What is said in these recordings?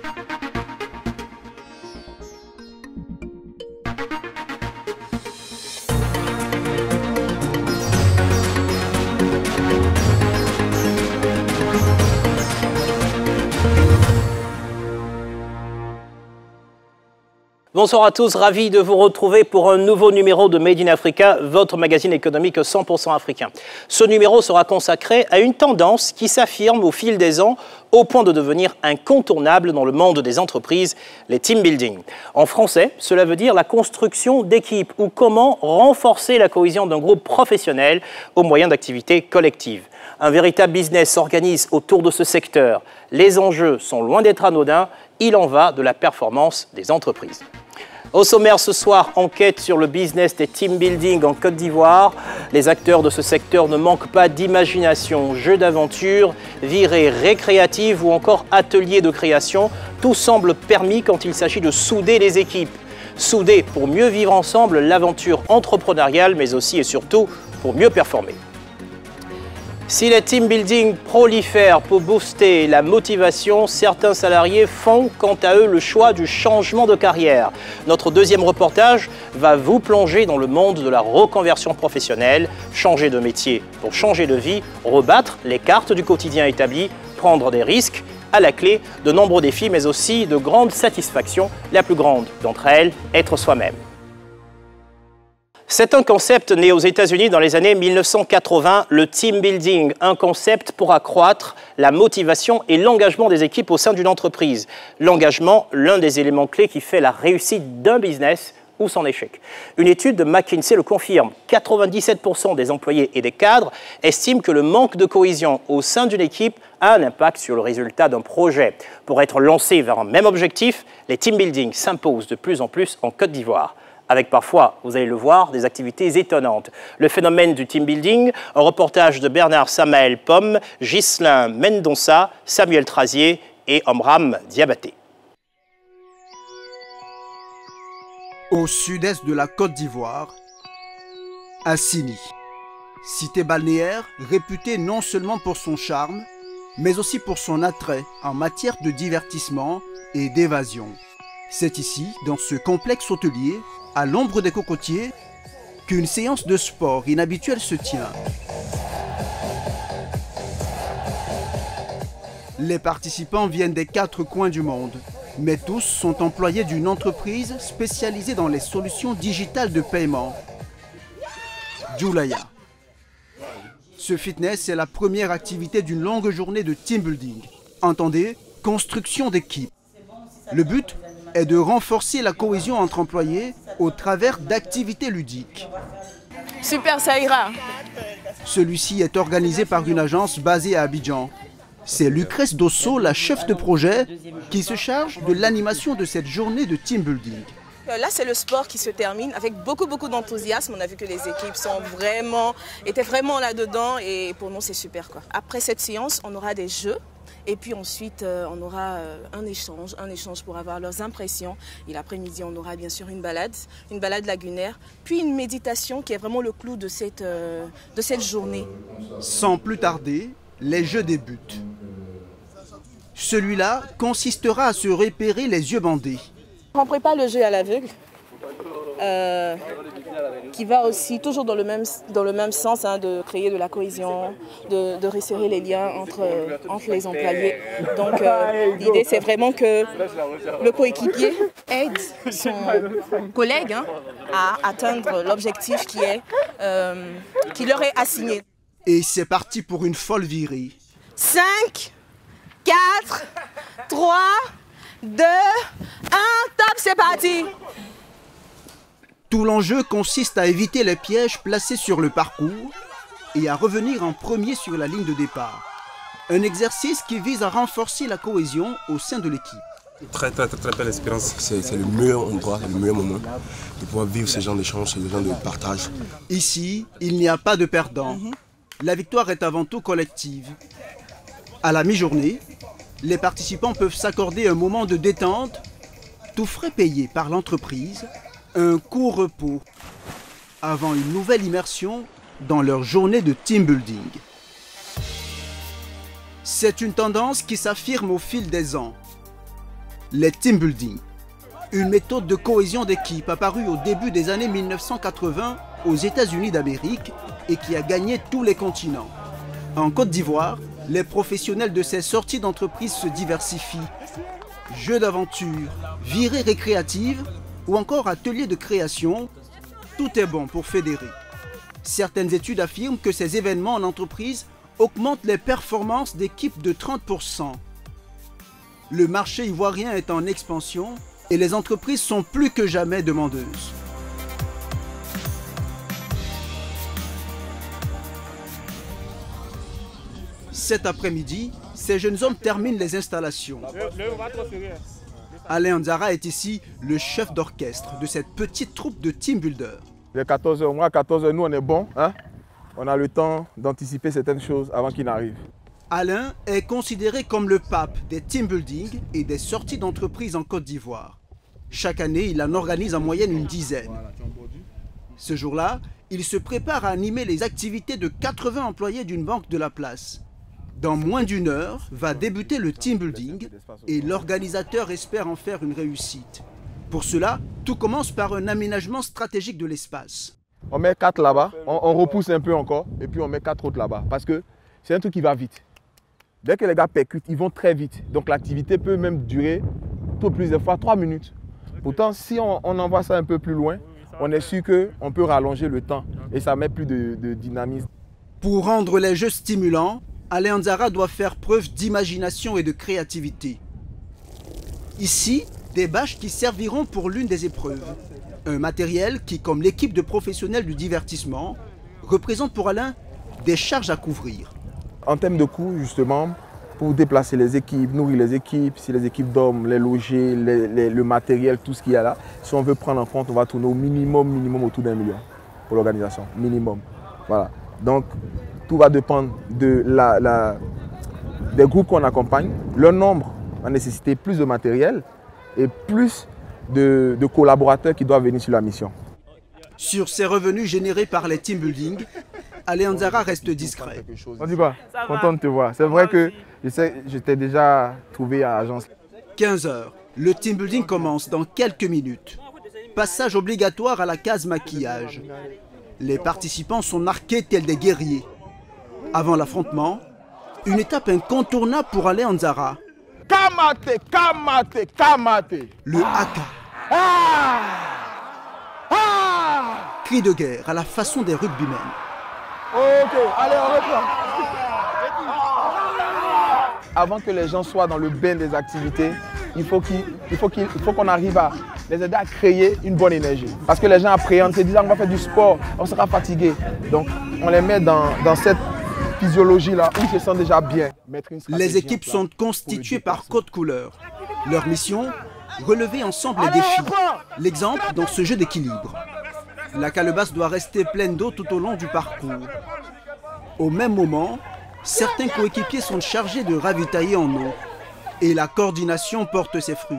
thank you. Bonsoir à tous, ravi de vous retrouver pour un nouveau numéro de Made in Africa, votre magazine économique 100% africain. Ce numéro sera consacré à une tendance qui s'affirme au fil des ans au point de devenir incontournable dans le monde des entreprises, les team building. En français, cela veut dire la construction d'équipes ou comment renforcer la cohésion d'un groupe professionnel au moyen d'activités collectives. Un véritable business s'organise autour de ce secteur. Les enjeux sont loin d'être anodins, il en va de la performance des entreprises. Au sommaire ce soir, enquête sur le business des team building en Côte d'Ivoire. Les acteurs de ce secteur ne manquent pas d'imagination, jeux d'aventure, virées récréatives ou encore ateliers de création. Tout semble permis quand il s'agit de souder les équipes. Souder pour mieux vivre ensemble l'aventure entrepreneuriale, mais aussi et surtout pour mieux performer. Si les team building prolifèrent pour booster la motivation, certains salariés font quant à eux le choix du changement de carrière. Notre deuxième reportage va vous plonger dans le monde de la reconversion professionnelle, changer de métier pour changer de vie, rebattre les cartes du quotidien établi, prendre des risques, à la clé de nombreux défis mais aussi de grandes satisfactions, la plus grande d'entre elles, être soi-même. C'est un concept né aux États-Unis dans les années 1980, le team building, un concept pour accroître la motivation et l'engagement des équipes au sein d'une entreprise. L'engagement, l'un des éléments clés qui fait la réussite d'un business ou son échec. Une étude de McKinsey le confirme. 97% des employés et des cadres estiment que le manque de cohésion au sein d'une équipe a un impact sur le résultat d'un projet. Pour être lancé vers un même objectif, les team building s'imposent de plus en plus en Côte d'Ivoire avec parfois, vous allez le voir, des activités étonnantes. Le phénomène du team building, un reportage de Bernard Samael Pomme, Ghislain Mendonça, Samuel Trazier et Omram Diabaté. Au sud-est de la Côte d'Ivoire, à Sini, cité balnéaire réputée non seulement pour son charme, mais aussi pour son attrait en matière de divertissement et d'évasion. C'est ici, dans ce complexe hôtelier, à l'ombre des cocotiers, qu'une séance de sport inhabituelle se tient. Les participants viennent des quatre coins du monde, mais tous sont employés d'une entreprise spécialisée dans les solutions digitales de paiement. Julaya. Ce fitness est la première activité d'une longue journée de team building. Entendez, construction d'équipe. Le but est de renforcer la cohésion entre employés au travers d'activités ludiques. Super, ça ira. Celui-ci est organisé par une agence basée à Abidjan. C'est Lucrèce Dosso, la chef de projet, qui se charge de l'animation de cette journée de team building. Euh, là, c'est le sport qui se termine avec beaucoup, beaucoup d'enthousiasme. On a vu que les équipes sont vraiment, étaient vraiment là-dedans et pour nous, c'est super. Quoi. Après cette séance, on aura des jeux et puis ensuite, euh, on aura euh, un échange, un échange pour avoir leurs impressions. Et l'après-midi, on aura bien sûr une balade, une balade lagunaire, puis une méditation qui est vraiment le clou de cette, euh, de cette journée. Sans plus tarder, les jeux débutent. Celui-là consistera à se repérer les yeux bandés. On prépare le jeu à l'aveugle. Euh, qui va aussi toujours dans le même, dans le même sens hein, de créer de la cohésion, de, de resserrer les liens entre, entre les employés. Donc euh, l'idée c'est vraiment que le coéquipier aide son collègue hein, à atteindre l'objectif qui, est, euh, qui leur est assigné. Et c'est parti pour une folle virée. 5, 4, 3, 2, 1, top, c'est parti tout l'enjeu consiste à éviter les pièges placés sur le parcours et à revenir en premier sur la ligne de départ. Un exercice qui vise à renforcer la cohésion au sein de l'équipe. Très très très, belle expérience, c'est le meilleur endroit, le meilleur moment de pouvoir vivre ce genre d'échange, ce genre de partage. Ici, il n'y a pas de perdant. La victoire est avant tout collective. À la mi-journée, les participants peuvent s'accorder un moment de détente, tout frais payé par l'entreprise un court repos avant une nouvelle immersion dans leur journée de team building. C'est une tendance qui s'affirme au fil des ans. Les team building, une méthode de cohésion d'équipe apparue au début des années 1980 aux États-Unis d'Amérique et qui a gagné tous les continents. En Côte d'Ivoire, les professionnels de ces sorties d'entreprise se diversifient. Jeux d'aventure, virées récréatives ou encore ateliers de création, tout est bon pour fédérer. Certaines études affirment que ces événements en entreprise augmentent les performances d'équipes de 30%. Le marché ivoirien est en expansion et les entreprises sont plus que jamais demandeuses. Cet après-midi, ces jeunes hommes terminent les installations. Alain Anzara est ici le chef d'orchestre de cette petite troupe de team builders. Il est 14h, moi 14h, nous on est bon. Hein? On a le temps d'anticiper certaines choses avant qu'ils n'arrivent. Alain est considéré comme le pape des team building et des sorties d'entreprise en Côte d'Ivoire. Chaque année, il en organise en moyenne une dizaine. Ce jour-là, il se prépare à animer les activités de 80 employés d'une banque de la place. Dans moins d'une heure va débuter le team building et l'organisateur espère en faire une réussite. Pour cela, tout commence par un aménagement stratégique de l'espace. On met quatre là-bas, on, repousse un peu encore et puis on met quatre autres là-bas parce que c'est un truc qui va vite. Dès que les gars percutent, ils vont très vite. Donc l'activité peut même durer tout plusieurs fois trois minutes. Pourtant, si on, envoie ça un peu plus loin, on est sûr qu'on peut rallonger le temps et ça met plus de, de dynamisme. Pour rendre les jeux stimulants, Aleanzara doit faire preuve d'imagination et de créativité. Ici, des bâches qui serviront pour l'une des épreuves. Un matériel qui, comme l'équipe de professionnels du divertissement, représente pour Alain des charges à couvrir. En termes de coûts, justement, pour déplacer les équipes, nourrir les équipes, si les équipes dorment, les loger, le matériel, tout ce qu'il y a là, si on veut prendre en compte, on va tourner au minimum, minimum autour d'un million pour l'organisation, minimum. Voilà. Donc, tout va dépendre de la, des groupes qu'on accompagne. Le nombre va nécessiter plus de matériel et plus de, collaborateurs qui doivent venir sur la mission. Sur ces revenus générés par les team building, Aleanzara reste discret. On dit quoi? Content de te voir. C'est vrai que je t'ai déjà trouvé à l'agence. 15 heures. Le team building commence dans quelques minutes. Passage obligatoire à la case maquillage. Les participants sont marqués tels des guerriers. Avant l'affrontement, une étape incontournable pour aller en Zara. Kamate, kamate, kamate. Le haka. Ah! Ah! Cri de guerre à la façon des rugbymen. Ok, allez, on reprend. Avant que les gens soient dans le bain des activités, il faut qu'on arrive à les aider à créer une bonne énergie. Parce que les gens appréhendent, se disent on va faire du sport, on sera fatigué. Donc on les met dans, dans cette physiologie-là où ils se sentent déjà bien. Les équipes sont constituées par code couleur. Leur mission Relever ensemble les défis. L'exemple dans ce jeu d'équilibre. La calebasse doit rester pleine d'eau tout au long du parcours. Au même moment, certains coéquipiers sont chargés de ravitailler en eau. Et la coordination porte ses fruits.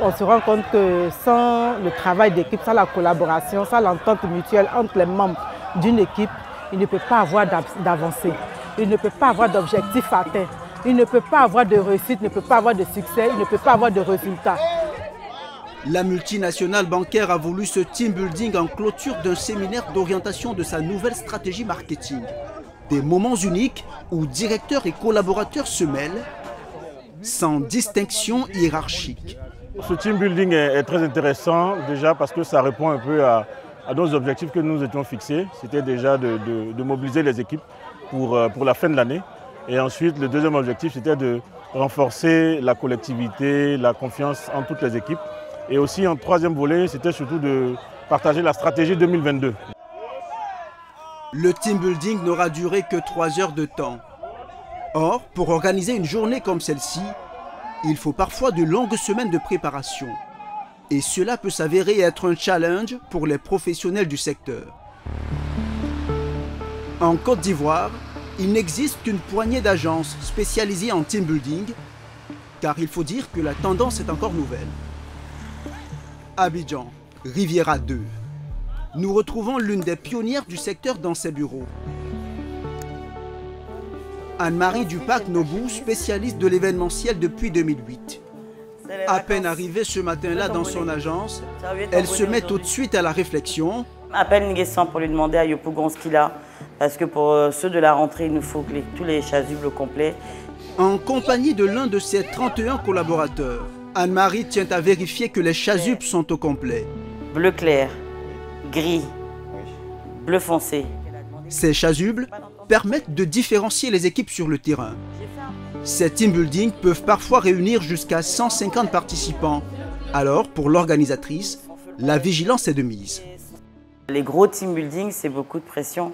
On se rend compte que sans le travail d'équipe, sans la collaboration, sans l'entente mutuelle entre les membres d'une équipe, il ne peut pas avoir d'avancée, il ne peut pas avoir d'objectif atteint, il ne peut pas avoir de réussite, il ne peut pas avoir de succès, il ne peut pas avoir de résultats. La multinationale bancaire a voulu ce team building en clôture d'un séminaire d'orientation de sa nouvelle stratégie marketing. Des moments uniques où directeurs et collaborateurs se mêlent sans distinction hiérarchique. Ce team building est, très intéressant déjà parce que ça répond un peu à, nos objectifs que nous étions fixés. C'était déjà de, mobiliser les équipes pour, euh, pour la fin de l'année. Et ensuite, le deuxième objectif, c'était de renforcer la collectivité, la confiance en toutes les équipes. Et aussi, en troisième volet, c'était surtout de partager la stratégie 2022. Le team building n'aura duré que trois heures de temps. Or, pour organiser une journée comme celle-ci, il faut parfois de longues semaines de préparation. Et cela peut s'avérer être un challenge pour les professionnels du secteur. En Côte d'Ivoire, il n'existe qu'une poignée d'agences spécialisées en team building, car il faut dire que la tendance est encore nouvelle. Abidjan, Riviera 2. Nous retrouvons l'une des pionnières du secteur dans ses bureaux. Anne-Marie Dupac Nobou, spécialiste de l'événementiel depuis 2008. À peine arrivée ce matin-là dans son agence, elle se met tout de suite à la réflexion. Appelle Nguessan pour lui demander à Yopougon ce qu'il a. Parce que pour euh, ceux de la rentrée, il nous faut tous les chasubles complets. En compagnie de l'un de ses 31 collaborateurs, Anne-Marie tient à vérifier que les chasubles sont au complet. Bleu clair, gris, bleu foncé. Ces chasubles permettent de différencier les équipes sur le terrain. Ces team building peuvent parfois réunir jusqu'à 150 participants. Alors, pour l'organisatrice, la vigilance est de mise. Les gros team building, c'est beaucoup de pression.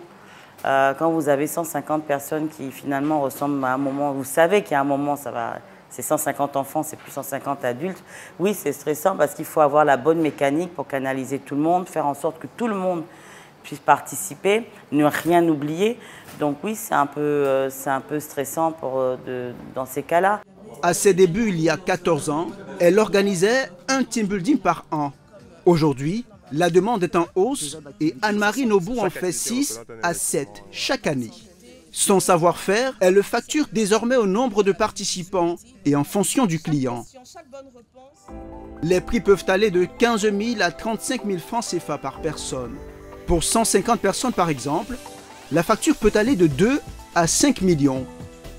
Euh, quand vous avez 150 personnes qui finalement ressemblent à un moment, vous savez qu'il y a un moment, ça va, c'est 150 enfants, c'est plus 150 adultes. Oui, c'est stressant parce qu'il faut avoir la bonne mécanique pour canaliser tout le monde, faire en sorte que tout le monde puisse participer, ne rien oublier. Donc oui, c'est un, peu, euh, un peu stressant pour, euh, dans ces cas-là. À ses débuts, il y a 14 ans, elle organisait un team building par an. Aujourd'hui, la demande est en hausse et Anne-Marie Nobou en fait 6 à 7 chaque année. Son savoir-faire, elle le facture désormais au nombre de participants et en fonction du client. Les prix peuvent aller de 15 000 à 35 000 francs CFA par personne. Pour 150 personnes par exemple, la facture peut aller de 2 à 5 millions.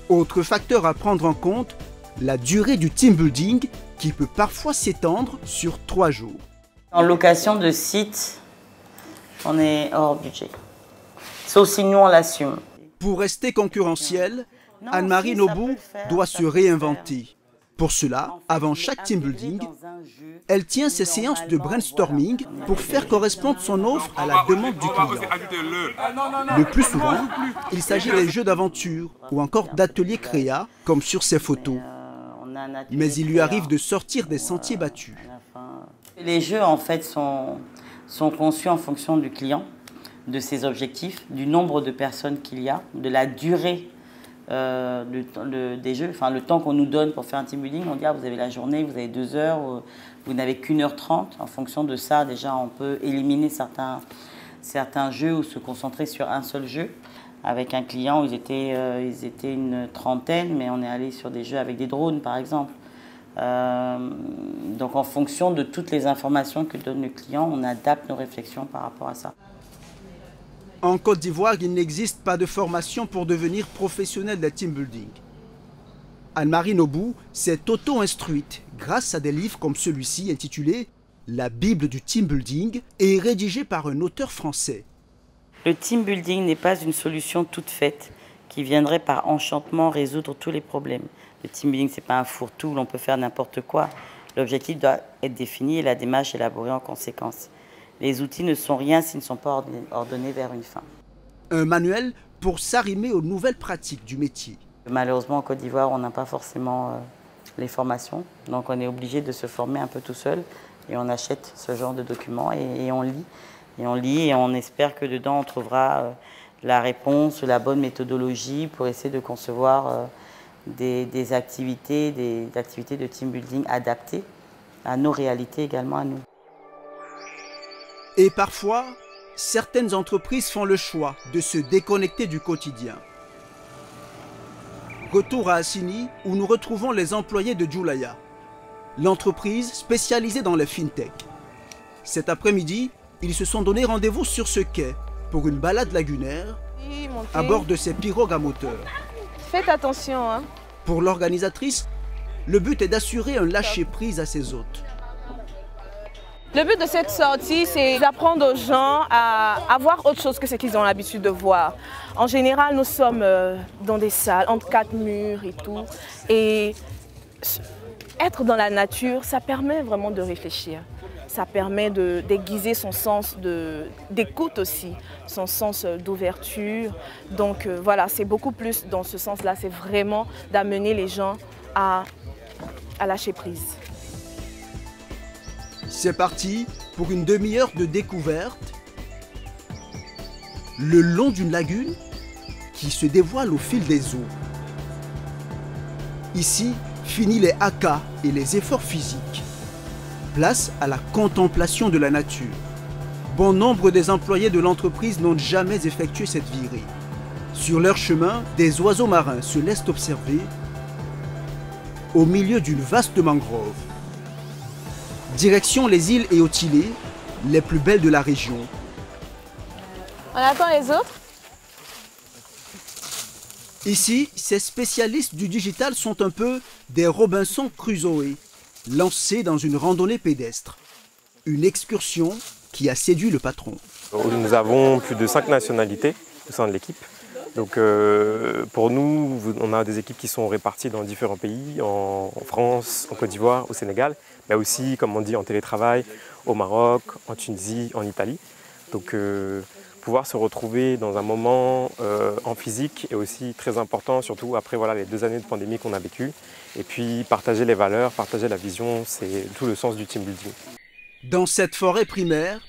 Autre facteur à prendre en compte, la durée du team building qui peut parfois s'étendre sur 3 jours. En location de site, on est hors budget. Sauf si nous on l'assume. Pour rester concurrentiel, Anne-Marie Nobou doit se réinventer. Pour cela, avant chaque team building, elle tient ses séances de brainstorming pour faire correspondre son offre à la demande du client. Le plus souvent, il s'agit des jeux d'aventure ou encore d'ateliers créa, comme sur ces photos. Mais il lui arrive de sortir des sentiers battus. Les jeux, en fait, sont, sont conçus en fonction du client, de ses objectifs, du nombre de personnes qu'il y a, de la durée euh, des jeux, enfin le temps qu'on nous donne pour faire un team building, on dit vous avez la journée, vous avez deux heures, euh, vous n'avez qu'une heure trente. En fonction de ça, déjà, on peut éliminer certains, certains jeux ou se concentrer sur un seul jeu. Avec un client, ils étaient, euh, ils étaient une trentaine, mais on est allé sur des jeux avec des drones, par exemple. donc en fonction de toutes les informations que donne le client, on adapte nos réflexions par rapport à ça. En Côte d'Ivoire, il n'existe pas de formation pour devenir professionnel de team building. Anne-Marie Nobou s'est auto-instruite grâce à des livres comme celui-ci intitulé La Bible du team building et rédigé par un auteur français. Le team building n'est pas une solution toute faite qui viendrait par enchantement résoudre tous les problèmes. Le team building, ce n'est pas un fourre-tout où l'on peut faire n'importe quoi. L'objectif doit être défini et la démarche élaborée en conséquence. Les outils ne sont rien s'ils ne sont pas ordonnés vers une fin. Un manuel pour s'arrimer aux nouvelles pratiques du métier. Malheureusement, en Côte d'Ivoire, on n'a pas forcément euh, les formations. Donc on est obligé de se former un peu tout seul et on achète ce genre de documents et, on lit. Et on lit et on espère que dedans on trouvera euh, la réponse, la bonne méthodologie pour essayer de concevoir euh, des, des, activités, des activités de team building adaptées à nos réalités également à nous. Et parfois, certaines entreprises font le choix de se déconnecter du quotidien. Retour à Assini, où nous retrouvons les employés de Julaya, l'entreprise spécialisée dans les fintech. Cet après-midi, ils se sont donné rendez-vous sur ce quai pour une balade lagunaire à bord de ces pirogues à moteur. Faites attention. Hein. Pour l'organisatrice, le but est d'assurer un lâcher-prise à ses hôtes. Le but de cette sortie, c'est d'apprendre aux gens à, voir autre chose que ce qu'ils ont l'habitude de voir. En général, nous sommes euh, dans des salles, entre quatre murs et tout. Et être dans la nature, ça permet vraiment de réfléchir. Ça permet de déguiser son sens d'écoute aussi, son sens d'ouverture. Donc euh, voilà, c'est beaucoup plus dans ce sens-là. C'est vraiment d'amener les gens à lâcher prise. C'est parti pour une demi-heure de découverte le long d'une lagune qui se dévoile au fil des eaux. Ici, fini les haka et les efforts physiques. Place à la contemplation de la nature. Bon nombre des employés de l'entreprise n'ont jamais effectué cette virée. Sur leur chemin, des oiseaux marins se laissent observer au milieu d'une vaste mangrove. Direction les îles Eotile, les plus belles de la région. On attend les autres Ici, ces spécialistes du digital sont un peu des Robinson Crusoe, lancés dans une randonnée pédestre. Une excursion qui a séduit le patron. Nous avons plus de cinq nationalités au sein de l'équipe. Donc euh, pour nous, on a des équipes qui sont réparties dans différents pays, en France, en Côte d'Ivoire, au Sénégal, mais aussi, comme on dit, en télétravail, au Maroc, en Tunisie, en Italie. Donc euh, pouvoir se retrouver dans un moment euh, en physique est aussi très important, surtout après voilà, les deux années de pandémie qu'on a vécues. Et puis partager les valeurs, partager la vision, c'est tout le sens du team building. Dans cette forêt primaire,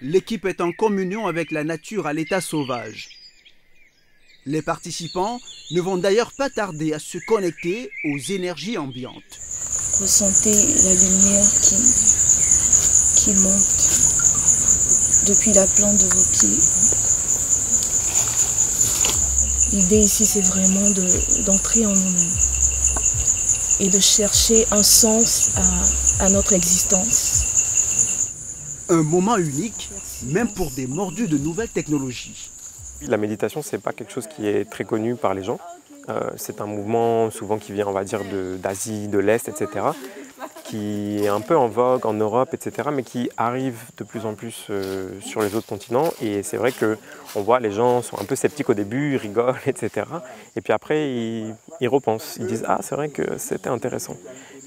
l'équipe est en communion avec la nature à l'état sauvage. Les participants ne vont d'ailleurs pas tarder à se connecter aux énergies ambiantes. Ressentez la lumière qui, qui monte depuis la plante de vos pieds. L'idée ici, c'est vraiment d'entrer en nous-mêmes et de chercher un sens à, à notre existence. Un moment unique, même pour des mordus de nouvelles technologies. La méditation, ce n'est pas quelque chose qui est très connu par les gens. Euh, c'est un mouvement souvent qui vient, on va dire, d'Asie, de, l'Est, etc., qui est un peu en vogue en Europe, etc., mais qui arrive de plus en plus euh, sur les autres continents. Et c'est vrai qu'on voit les gens sont un peu sceptiques au début, ils rigolent, etc. Et puis après, ils, ils repensent, ils disent Ah, c'est vrai que c'était intéressant.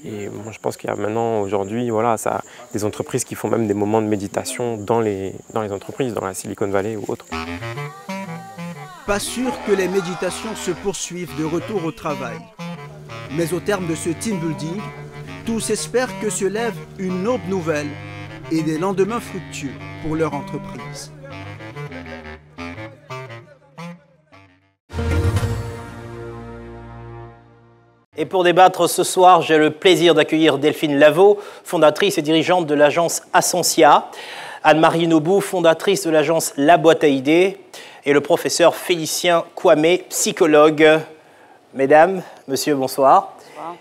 Et moi, je pense qu'il y a maintenant, aujourd'hui, voilà, ça, des entreprises qui font même des moments de méditation dans les, dans les entreprises, dans la Silicon Valley ou autre. Pas sûr que les méditations se poursuivent de retour au travail. Mais au terme de ce team building, tous espèrent que se lève une aube nouvelle et des lendemains fructueux pour leur entreprise. Et pour débattre ce soir, j'ai le plaisir d'accueillir Delphine Lavaux, fondatrice et dirigeante de l'agence Ascensia, Anne-Marie Nobou, fondatrice de l'agence La Boîte à idées, et le professeur Félicien Kwame, psychologue. Mesdames, Monsieur, bonsoir.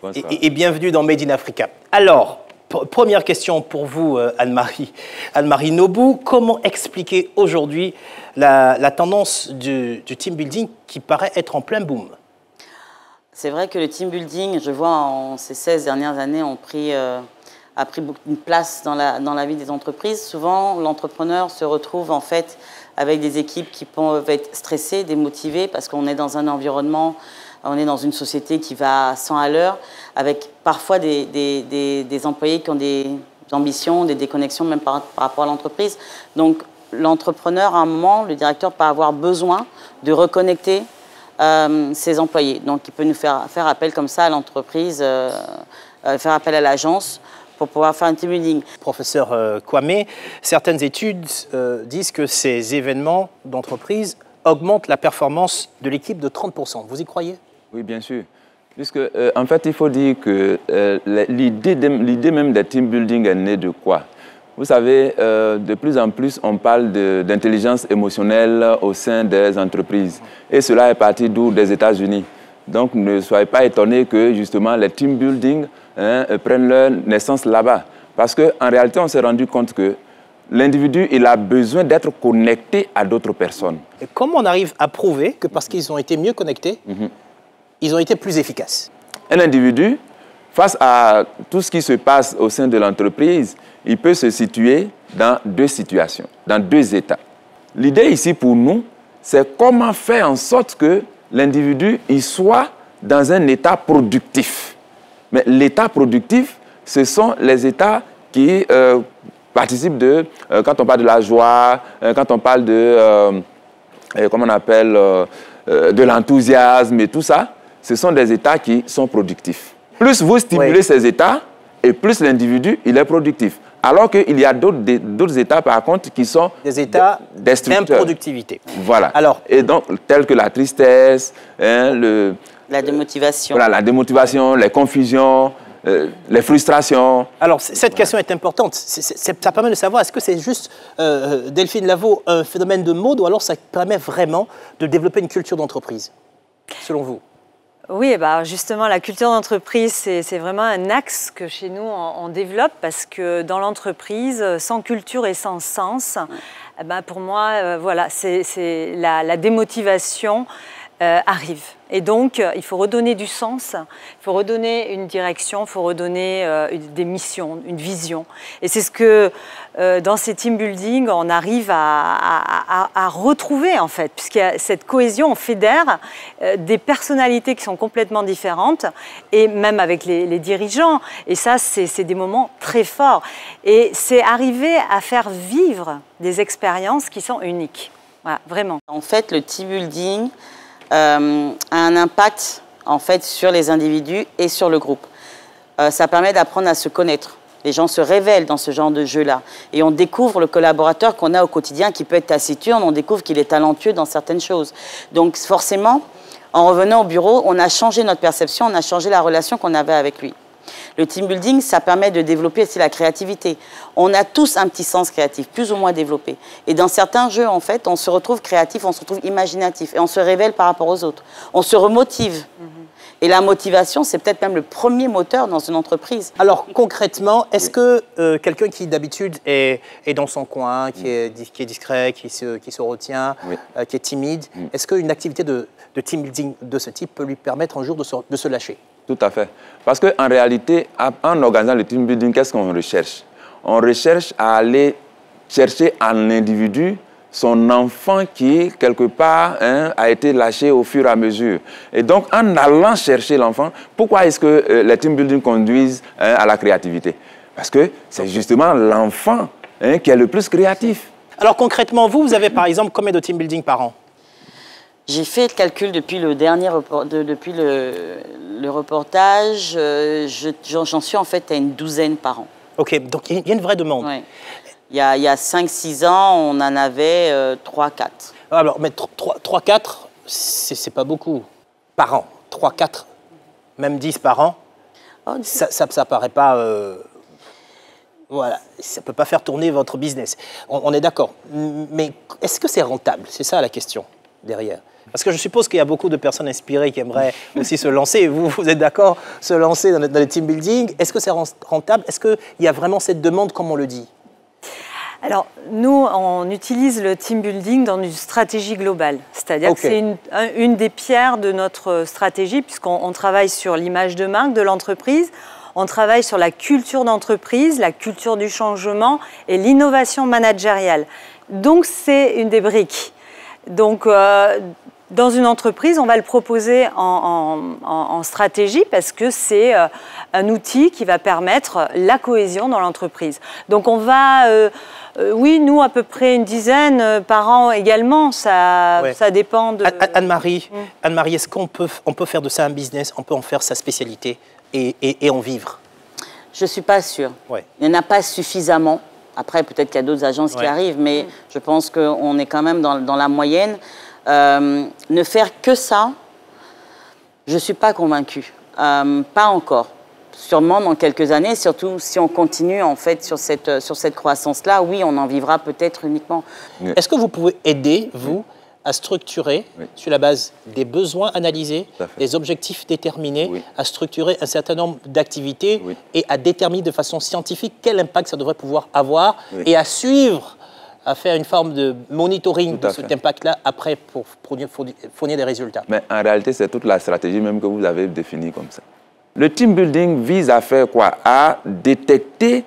Bonsoir. Et, et, bienvenue dans Made in Africa. Alors, première question pour vous, euh, Anne-Marie. Anne-Marie Nobou, comment expliquer aujourd'hui la, la, tendance du, du team building qui paraît être en plein boom? C'est vrai que le team building, je vois en ces 16 dernières années, ont pris, euh, a pris beaucoup de place dans la, dans la vie des entreprises. Souvent, l'entrepreneur se retrouve en fait avec des équipes qui peuvent être stressées, démotivées, parce qu'on est dans un environnement, on est dans une société qui va à 100 à l'heure, avec parfois des, des, employés qui ont des ambitions, des déconnexions même par, par rapport à l'entreprise. Donc l'entrepreneur, à un moment, le directeur peut avoir besoin de reconnecter euh, ses employés. Donc il peut nous faire, faire appel comme ça à l'entreprise, euh, euh, faire appel à l'agence pour pouvoir faire un team building. Professeur euh, Kwame, certaines études euh, disent que ces événements d'entreprise augmentent la performance de l'équipe de 30%. Vous y croyez? Oui, bien sûr. Puisque, euh, en fait, il faut dire que euh, l'idée même des team building est née de quoi? Vous savez, euh, de plus en plus, on parle d'intelligence émotionnelle au sein des entreprises. Et cela est parti d'où? Des États-Unis. Donc, ne soyez pas étonnés que, justement, les team building hein, prennent leur naissance là-bas. Parce qu'en réalité, on s'est rendu compte que l'individu, il a besoin d'être connecté à d'autres personnes. Et comment on arrive à prouver que parce qu'ils ont été mieux connectés, mm -hmm. ils ont été plus efficaces Un individu, face à tout ce qui se passe au sein de l'entreprise, il peut se situer dans deux situations, dans deux états. L'idée ici pour nous, c'est comment faire en sorte que l'individu il soit dans un état productif. Mais l'état productif, ce sont les états qui euh, participent de, euh, quand on parle de la joie, euh, quand on parle de, comment on appelle, de l'enthousiasme et tout ça, ce sont des états qui sont productifs. Plus vous stimulez oui. ces états, et plus l'individu, il est productif. Alors qu'il y a d'autres états, par contre, qui sont des états d'improductivité. Voilà. Alors, et donc, tels que la tristesse, hein, le, la démotivation. Voilà, la démotivation, les confusions, euh, les frustrations. Alors, cette question est importante. C est, c est, ça permet de savoir, est-ce que c'est juste, euh, Delphine Lavaux, un phénomène de mode ou alors ça permet vraiment de développer une culture d'entreprise, selon vous? Oui, bah justement, la culture d'entreprise, c'est vraiment un axe que chez nous, on, développe parce que dans l'entreprise, sans culture et sans sens, ben, pour moi, euh, voilà, c'est la, la, démotivation euh, arrive. Et donc, euh, il faut redonner du sens, il faut redonner une direction, il faut redonner euh, des missions, une vision. Et c'est ce que, dans ces team building, on arrive à, retrouver, en fait, puisqu'il y a cette cohésion, on fédère des personnalités qui sont complètement différentes, et même avec les, dirigeants. Et ça, c'est des moments très forts. Et c'est arriver à faire vivre des expériences qui sont uniques. Voilà, vraiment. En fait, le team building, euh, a un impact en fait sur les individus et sur le groupe. Euh, ça permet d'apprendre à se connaître. Les gens se révèlent dans ce genre de jeu-là. Et on découvre le collaborateur qu'on a au quotidien qui peut être taciturne, on découvre qu'il est talentueux dans certaines choses. Donc forcément, en revenant au bureau, on a changé notre perception, on a changé la relation qu'on avait avec lui. Le team building, ça permet de développer aussi la créativité. On a tous un petit sens créatif, plus ou moins développé. Et dans certains jeux, en fait, on se retrouve créatif, on se retrouve imaginatif et on se révèle par rapport aux autres. On se remotive. Et la motivation, c'est peut-être même le premier moteur dans une entreprise. Alors concrètement, est-ce que euh, quelqu'un qui d'habitude est, dans son coin, qui est, qui est discret, qui se, qui se retient, euh, qui est timide, est-ce qu'une activité de, team building de ce type peut lui permettre un jour de se lâcher? Tout à fait. Parce qu'en réalité, en organisant le team building, qu'est-ce qu'on recherche? On recherche à aller chercher un individu son enfant qui, quelque part, hein, a été lâché au fur et à mesure. Et donc, en allant chercher l'enfant, pourquoi est-ce que euh, les team building conduisent hein, à la créativité? Parce que c'est justement l'enfant hein, qui est le plus créatif. Alors concrètement, vous, vous avez par exemple combien de team building par an? J'ai fait le calcul depuis le dernier depuis le, reportage. Euh, j'en suis en fait à une douzaine par an. Ok, donc il y a une vraie demande. Il y a, a 5-6 ans, on en avait 3-4. Euh, ah, alors, mais 3-4, c'est pas beaucoup par an. 3-4, même 10 par an, oh, ça, ça, paraît pas. Euh, voilà, ça ne peut pas faire tourner votre business. on est d'accord. Mais est-ce que c'est rentable? C'est ça la question derrière. Parce que je suppose qu'il y a beaucoup de personnes inspirées qui aimeraient aussi se lancer. Vous, vous êtes d'accord Se lancer dans le, team building. Est-ce que c'est rentable? Est-ce qu'il y a vraiment cette demande comme on le dit? Alors, nous, on utilise le team building dans une stratégie globale. C'est-à-dire que c'est une, une, des pierres de notre stratégie, puisqu'on travaille sur l'image de marque de l'entreprise, on travaille sur la culture d'entreprise, la culture du changement et l'innovation managériale. Donc, c'est une des briques. Donc, euh, dans une entreprise, on va le proposer en, stratégie parce que c'est euh, un outil qui va permettre la cohésion dans l'entreprise. Donc on va, euh, euh, oui, nous à peu près une dizaine par an également, ça, ça dépend de... Anne-Marie, mm. Anne-Marie est-ce qu'on peut, on peut faire de ça un business, on peut en faire sa spécialité et, et, en vivre? Je ne suis pas sûre. Il n'y en a pas suffisamment. Après, peut-être qu'il y a d'autres agences qui arrivent, mais mm. je pense qu'on est quand même dans, dans la moyenne. Euh, ne faire que ça, je ne suis pas convaincue. Euh, pas encore. Sûrement dans quelques années, surtout si on continue en fait sur cette, sur cette croissance-là, oui, on en vivra peut-être uniquement. Est-ce que vous pouvez aider, vous, à structurer, sur la base des besoins analysés, des objectifs déterminés, à structurer un certain nombre d'activités et à déterminer de façon scientifique quel impact ça devrait pouvoir avoir et à suivre à faire une forme de monitoring de cet impact-là après pour fournir, des résultats. Mais en réalité, c'est toute la stratégie même que vous avez définie comme ça. Le team building vise à faire quoi? À détecter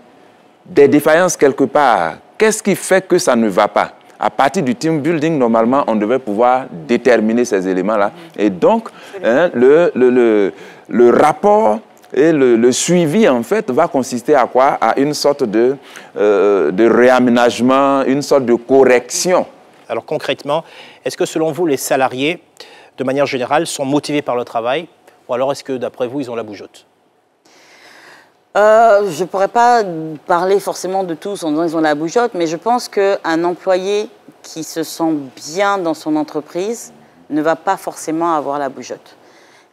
des défaillances quelque part. Qu'est-ce qui fait que ça ne va pas? À partir du team building, normalement, on devait pouvoir déterminer ces éléments-là. Et donc, hein, le, le, le rapport et le, suivi, en fait, va consister à quoi? À une sorte de, euh, de réaménagement, une sorte de correction. Alors concrètement, est-ce que selon vous, les salariés, de manière générale, sont motivés par le travail? Ou alors est-ce que, d'après vous, ils ont la bougeotte? Euh, Je ne pourrais pas parler forcément de tous en disant qu'ils ont la bougeotte, mais je pense qu'un employé qui se sent bien dans son entreprise ne va pas forcément avoir la bougeotte.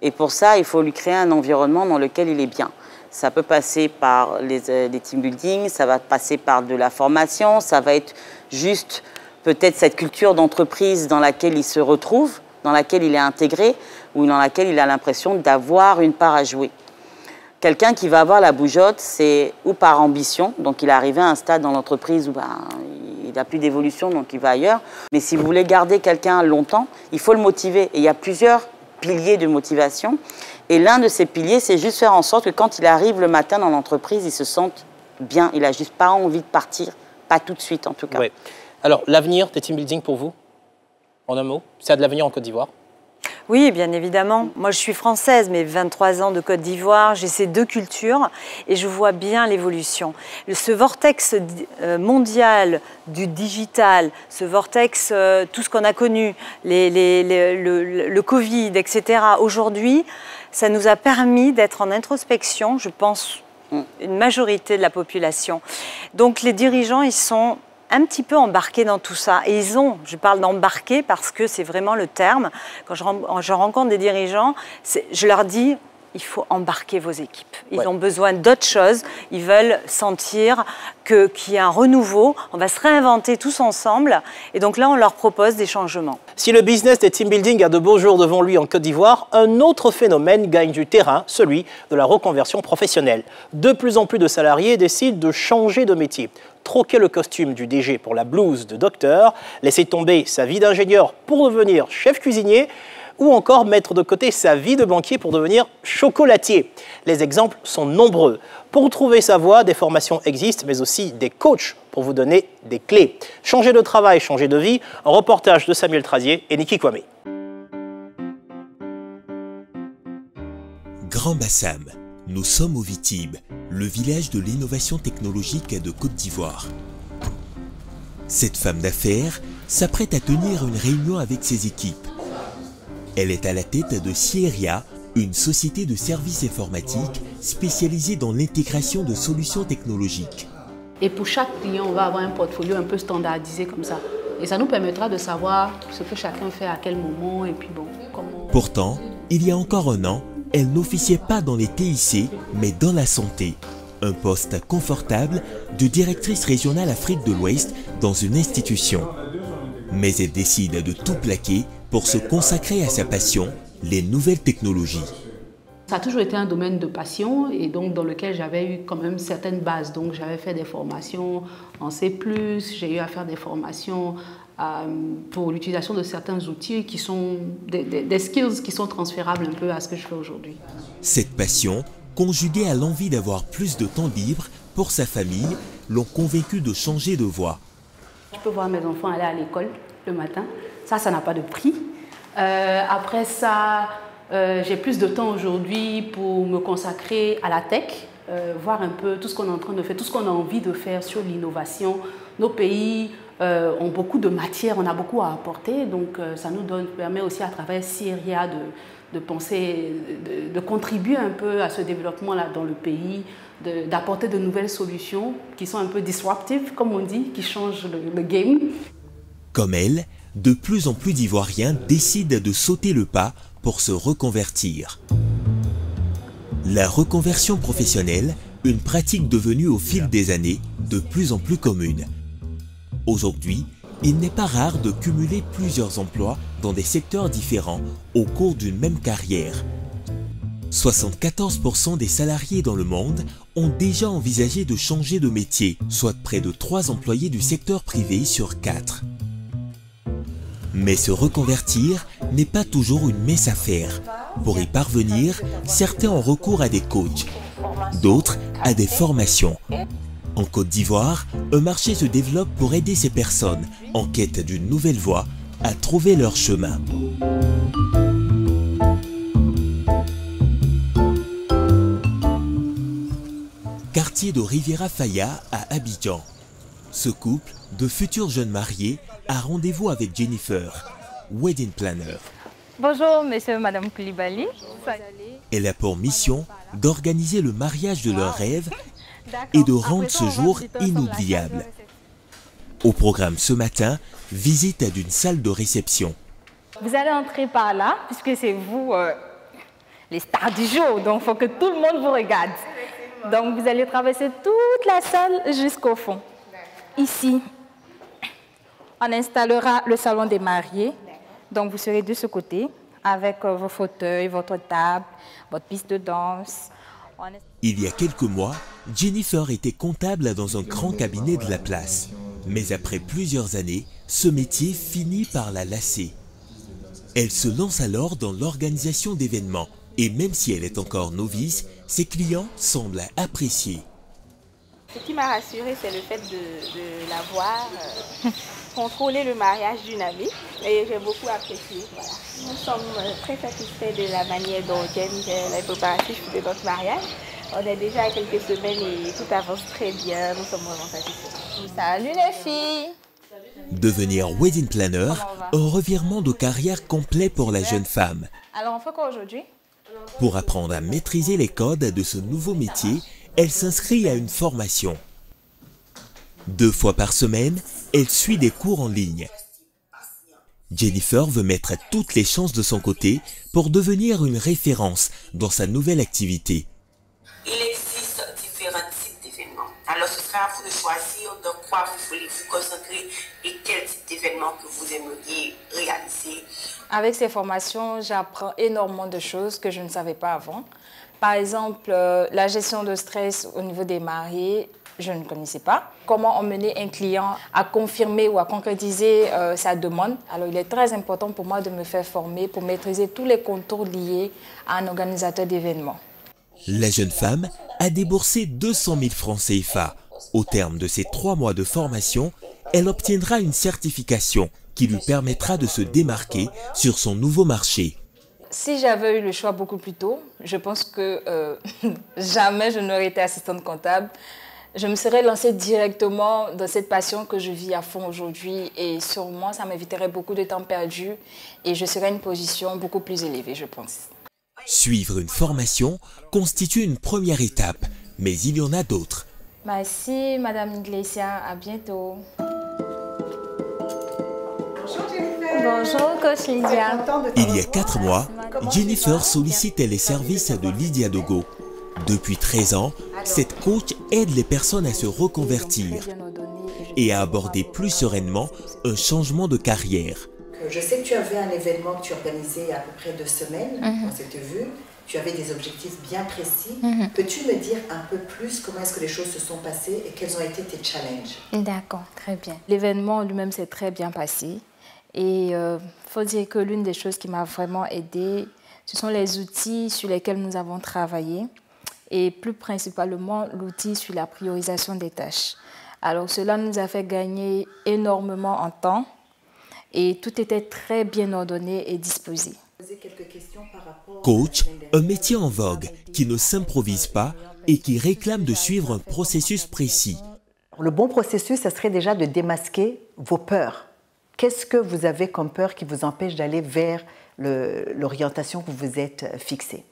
Et pour ça, il faut lui créer un environnement dans lequel il est bien. Ça peut passer par les, euh, team building, ça va passer par de la formation, ça va être juste peut-être cette culture d'entreprise dans laquelle il se retrouve, dans laquelle il est intégré. ou dans laquelle il a l'impression d'avoir une part à jouer. Quelqu'un qui va avoir la bougeotte, c'est ou par ambition, donc il est arrivé à un stade dans l'entreprise où ben, il n'a plus d'évolution, donc il va ailleurs. Mais si vous voulez garder quelqu'un longtemps, il faut le motiver. Et il y a plusieurs piliers de motivation. Et l'un de ces piliers, c'est juste faire en sorte que quand il arrive le matin dans l'entreprise, il se sente bien. Il n'a juste pas envie de partir, pas tout de suite en tout cas. Alors, l'avenir des team building pour vous? En un mot C'est de l'avenir en Côte d'Ivoire? Oui, bien évidemment. Moi, je suis française, mais 23 ans de Côte d'Ivoire, j'ai ces deux cultures et je vois bien l'évolution. Ce vortex euh, mondial du digital, ce vortex, euh, tout ce qu'on a connu, le, le, Covid, etc., aujourd'hui, ça nous a permis d'être en introspection, je pense, une majorité de la population. Donc les dirigeants, ils sont un petit peu embarqués dans tout ça. Et ils ont, je parle d'embarquer parce que c'est vraiment le terme. Quand je, je rencontre des dirigeants, je leur dis, il faut embarquer vos équipes. Ils ont besoin d'autres choses. Ils veulent sentir qu'il y a un renouveau. On va se réinventer tous ensemble. Et donc là, on leur propose des changements. Si le business des team building a de beaux jours devant lui en Côte d'Ivoire, un autre phénomène gagne du terrain, celui de la reconversion professionnelle. De plus en plus de salariés décident de changer de métier troquer le costume du DG pour la blouse de docteur, laisser tomber sa vie d'ingénieur pour devenir chef cuisinier, ou encore mettre de côté sa vie de banquier pour devenir chocolatier. Les exemples sont nombreux. Pour trouver sa voie, des formations existent, mais aussi des coachs pour vous donner des clés. Changer de travail, changer de vie, reportage de Samuel Trazier et Niki Kwame. Grand Bassam, nous sommes au Vitib, le village de l'innovation technologique de Côte d'Ivoire. Cette femme d'affaires s'apprête à tenir une réunion avec ses équipes. Elle est à la tête de Sieria, une société de services informatiques spécialisée dans l'intégration de solutions technologiques. Et pour chaque client, on va avoir un portfolio un peu standardisé comme ça. Et ça nous permettra de savoir ce que chacun fait à quel moment et puis bon, comment... Pourtant, il y a encore un an, elle n'officiait pas dans les TIC, mais dans la santé. Un poste confortable de directrice régionale Afrique de l'Ouest dans une institution. Mais elle décide de tout plaquer pour se consacrer à sa passion, les nouvelles technologies. Ça a toujours été un domaine de passion et donc dans lequel j'avais eu quand même certaines bases. Donc j'avais fait des formations en C+, j'ai eu à faire des formations euh, pour l'utilisation de certains outils qui sont des, des, skills qui sont transférables un peu à ce que je fais aujourd'hui. Cette passion, conjuguée à l'envie d'avoir plus de temps libre pour sa famille, l'ont convaincu de changer de voie. Je peux voir mes enfants aller à l'école le matin. Ça, ça n'a pas de prix. Euh, après ça, euh, j'ai plus de temps aujourd'hui pour me consacrer à la tech, euh, voir un peu tout ce qu'on est en train de faire, tout ce qu'on a envie de faire sur l'innovation. Nos pays ont beaucoup de matière, on a beaucoup à apporter, donc ça nous permet aussi à travers Syria de penser, de, contribuer un peu à ce développement-là dans le pays, d'apporter de, nouvelles solutions qui sont un peu disruptives, comme on dit, qui changent le game. Comme elle, de plus en plus d'Ivoiriens décident de sauter le pas pour se reconvertir. La reconversion professionnelle, une pratique devenue au fil des années de plus en plus commune. Aujourd'hui, il n'est pas rare de cumuler plusieurs emplois dans des secteurs différents au cours d'une même carrière. 74% des salariés dans le monde ont déjà envisagé de changer de métier, soit près de 3 employés du secteur privé sur 4. Mais se reconvertir n'est pas toujours une messe à faire. Pour y parvenir, certains ont recours à des coachs, d'autres à des formations. En Côte d'Ivoire, un marché se développe pour aider ces personnes en quête d'une nouvelle voie à trouver leur chemin. Quartier de Riviera Faya à Abidjan. Ce couple de futurs jeunes mariés a rendez-vous avec Jennifer, wedding planner. Bonjour, monsieur madame Koulibaly. Elle a pour mission d'organiser le mariage de leurs rêves et de rendre ce jour inoubliable. Au programme ce matin, visite d'une salle de réception. Vous allez entrer par là, puisque c'est vous euh, les stars du jour, donc il faut que tout le monde vous regarde. Donc vous allez traverser toute la salle jusqu'au fond. Ici, on installera le salon des mariés. Donc vous serez de ce côté. avec euh, vos fauteuils, votre table, votre piste de danse. Il y a quelques mois, Jennifer était comptable dans un grand cabinet de la place. Mais après plusieurs années, ce métier finit par la lasser. Elle se lance alors dans l'organisation d'événements et même si elle est encore novice, ses clients semblent apprécier. Ce qui m'a rassurée, c'est le fait de, l'avoir euh, contrôlé le mariage d'une amie et j'ai beaucoup apprécié. Nous sommes euh, très satisfaits de la manière dont Jen les préparatifs de notre mariage. On est déjà à quelques semaines et tout avance très bien. Nous sommes vraiment satisfaits. Salut les filles Devenir wedding planner, un revirement de carrière complet pour la jeune femme. Alors on fait quoi aujourd'hui? Pour apprendre à maîtriser les codes de ce nouveau métier, elle s'inscrit à une formation. Deux fois par semaine, elle suit des cours en ligne. Jennifer veut mettre toutes les chances de son côté pour devenir une référence dans sa nouvelle activité. Il existe différents types d'événements. Alors ce sera à vous de choisir dans quoi vous voulez vous concentrer et quel type d'événement que vous aimeriez réaliser. Avec ces formations, j'apprends énormément de choses que je ne savais pas avant. Par exemple, euh, la gestion de stress au niveau des mariés, je ne connaissais pas. Comment emmener un client à confirmer ou à concrétiser euh, sa demande? Alors, il est très important pour moi de me faire former pour maîtriser tous les contours liés à un organisateur d'événements. La jeune femme a déboursé 200 000 francs CFA. Au terme de ces trois mois de formation, elle obtiendra une certification qui lui permettra de se démarquer sur son nouveau marché. Si j'avais eu le choix beaucoup plus tôt, je pense que euh, jamais je n'aurais été assistante comptable. Je me serais lancée directement dans cette passion que je vis à fond aujourd'hui et sûrement ça m'éviterait beaucoup de temps perdu et je serais à une position beaucoup plus élevée, je pense. Suivre une formation constitue une première étape, mais il y en a d'autres. Merci, Madame Iglesias. À bientôt. Bonjour, coach Lydia. Il y a quatre mois, Jennifer sollicitait les services de Lydia Dogo. Depuis 13 ans, cette coach aide les personnes à se reconvertir et à aborder plus sereinement un changement de carrière. Je sais que tu avais un événement que tu organisais il y a à peu près deux semaines, Mhm. on s'était vu. Tu avais des objectifs bien précis. Mhm. Peux-tu me dire un peu plus comment est-ce que les choses se sont passées et quels ont été tes challenges? D'accord, très bien. L'événement lui-même s'est très bien passé. Et il faut dire que l'une des choses qui m'a vraiment aidée, ce sont les outils sur lesquels nous avons travaillé et plus principalement l'outil sur la priorisation des tâches. Alors cela nous a fait gagner énormément en temps et tout était très bien ordonné et disposé. Coach, un métier en vogue qui ne s'improvise pas et qui réclame de suivre un processus précis. Le bon processus, ce serait déjà de démasquer vos peurs. Qu'est-ce que vous avez comme peur qui vous empêche d'aller vers l'orientation que vous vous êtes fixée?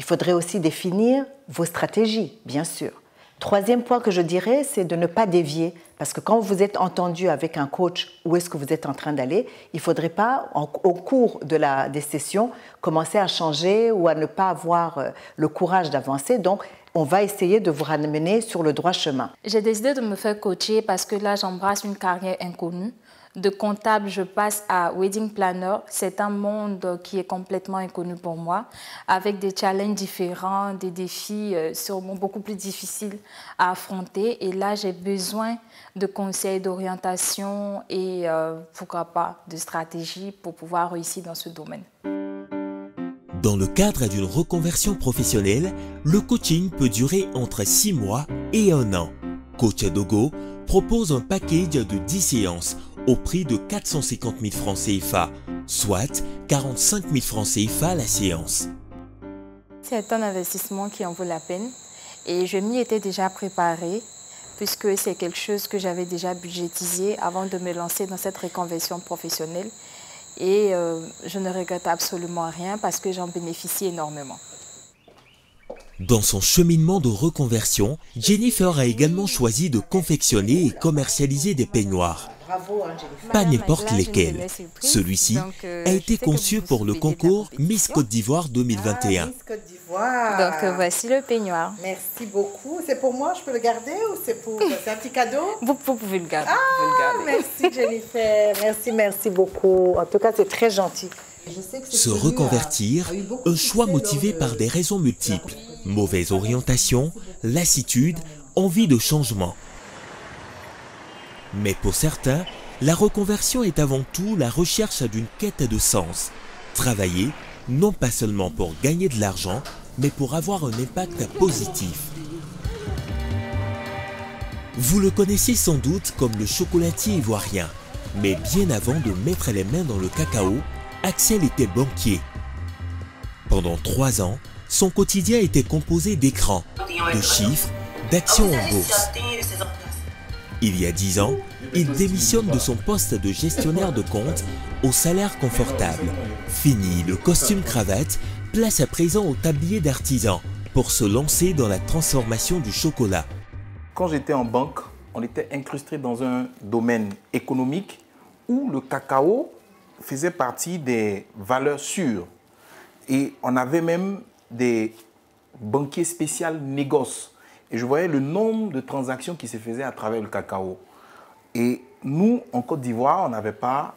Il faudrait aussi définir vos stratégies, bien sûr. Troisième point que je dirais, c'est de ne pas dévier. Parce que quand vous êtes entendu avec un coach où est-ce que vous êtes en train d'aller, il ne faudrait pas, au cours de la, des sessions, commencer à changer ou à ne pas avoir euh, le courage d'avancer. Donc, on va essayer de vous ramener sur le droit chemin. J'ai décidé de me faire coacher parce que là, j'embrasse une carrière inconnue. De comptable, je passe à wedding planner. C'est un monde qui est complètement inconnu pour moi, avec des challenges différents, des défis euh, sûrement beaucoup plus difficiles à affronter. Et là, j'ai besoin de conseils, d'orientation et euh, pourquoi pas de stratégie pour pouvoir réussir dans ce domaine. Dans le cadre d'une reconversion professionnelle, le coaching peut durer entre 6 mois et 1 an. Coach Dogo propose un package de 10 séances au prix de 450 000 francs CFA, soit 45 000 francs CFA la séance. C'est un investissement qui en vaut la peine et je m'y étais déjà préparée puisque c'est quelque chose que j'avais déjà budgétisé avant de me lancer dans cette reconversion professionnelle et euh, je ne regrette absolument rien parce que j'en bénéficie énormément. Dans son cheminement de reconversion, Jennifer a également choisi de confectionner et commercialiser des peignoirs. Bravo, Angélique. Pas n'importe lesquels. Celui-ci euh, a été conçu pour le concours Miss Côte d'Ivoire 2021. Miss Côte d'Ivoire. Donc euh, voici le peignoir. Merci beaucoup. C'est pour moi, je peux le garder ou c'est pour c'est un petit cadeau? Vous, vous pouvez le garder. Ah, vous pouvez le garder. merci Jennifer. Merci, merci beaucoup. En tout cas, c'est très gentil. Se reconvertir, un choix motivé par des raisons multiples. Mauvaise orientation, lassitude, envie de changement. Mais pour certains, la reconversion est avant tout la recherche d'une quête de sens. Travailler, non pas seulement pour gagner de l'argent, mais pour avoir un impact positif. Vous le connaissez sans doute comme le chocolatier ivoirien, mais bien avant de mettre les mains dans le cacao, Axel était banquier. Pendant trois ans, son quotidien était composé d'écrans, de chiffres, d'actions en bourse. Il y a dix ans, il démissionne de son poste de gestionnaire de compte au salaire confortable. Fini le costume cravate, place à présent au tablier d'artisan pour se lancer dans la transformation du chocolat. Quand j'étais en banque, on était incrusté dans un domaine économique où le cacao faisait partie des valeurs sûres. Et on avait même des banquiers spéciaux négoces. Et je voyais le nombre de transactions qui se faisaient à travers le cacao. Et nous, en Côte d'Ivoire, on n'avait pas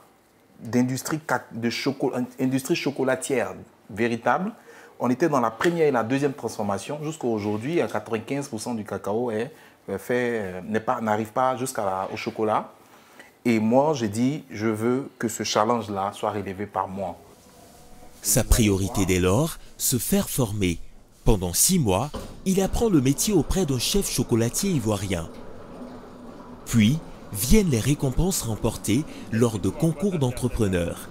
d'industrie chocolatière véritable. On était dans la première et la deuxième transformation. Jusqu'à aujourd'hui, 95% du cacao est fait, n'arrive pas jusqu'au chocolat. Et moi, j'ai dit, je veux que ce challenge-là soit relevé par moi. Sa priorité dès lors, se faire former. Pendant six mois, il apprend le métier auprès d'un chef chocolatier ivoirien. Puis, viennent les récompenses remportées lors de concours d'entrepreneurs.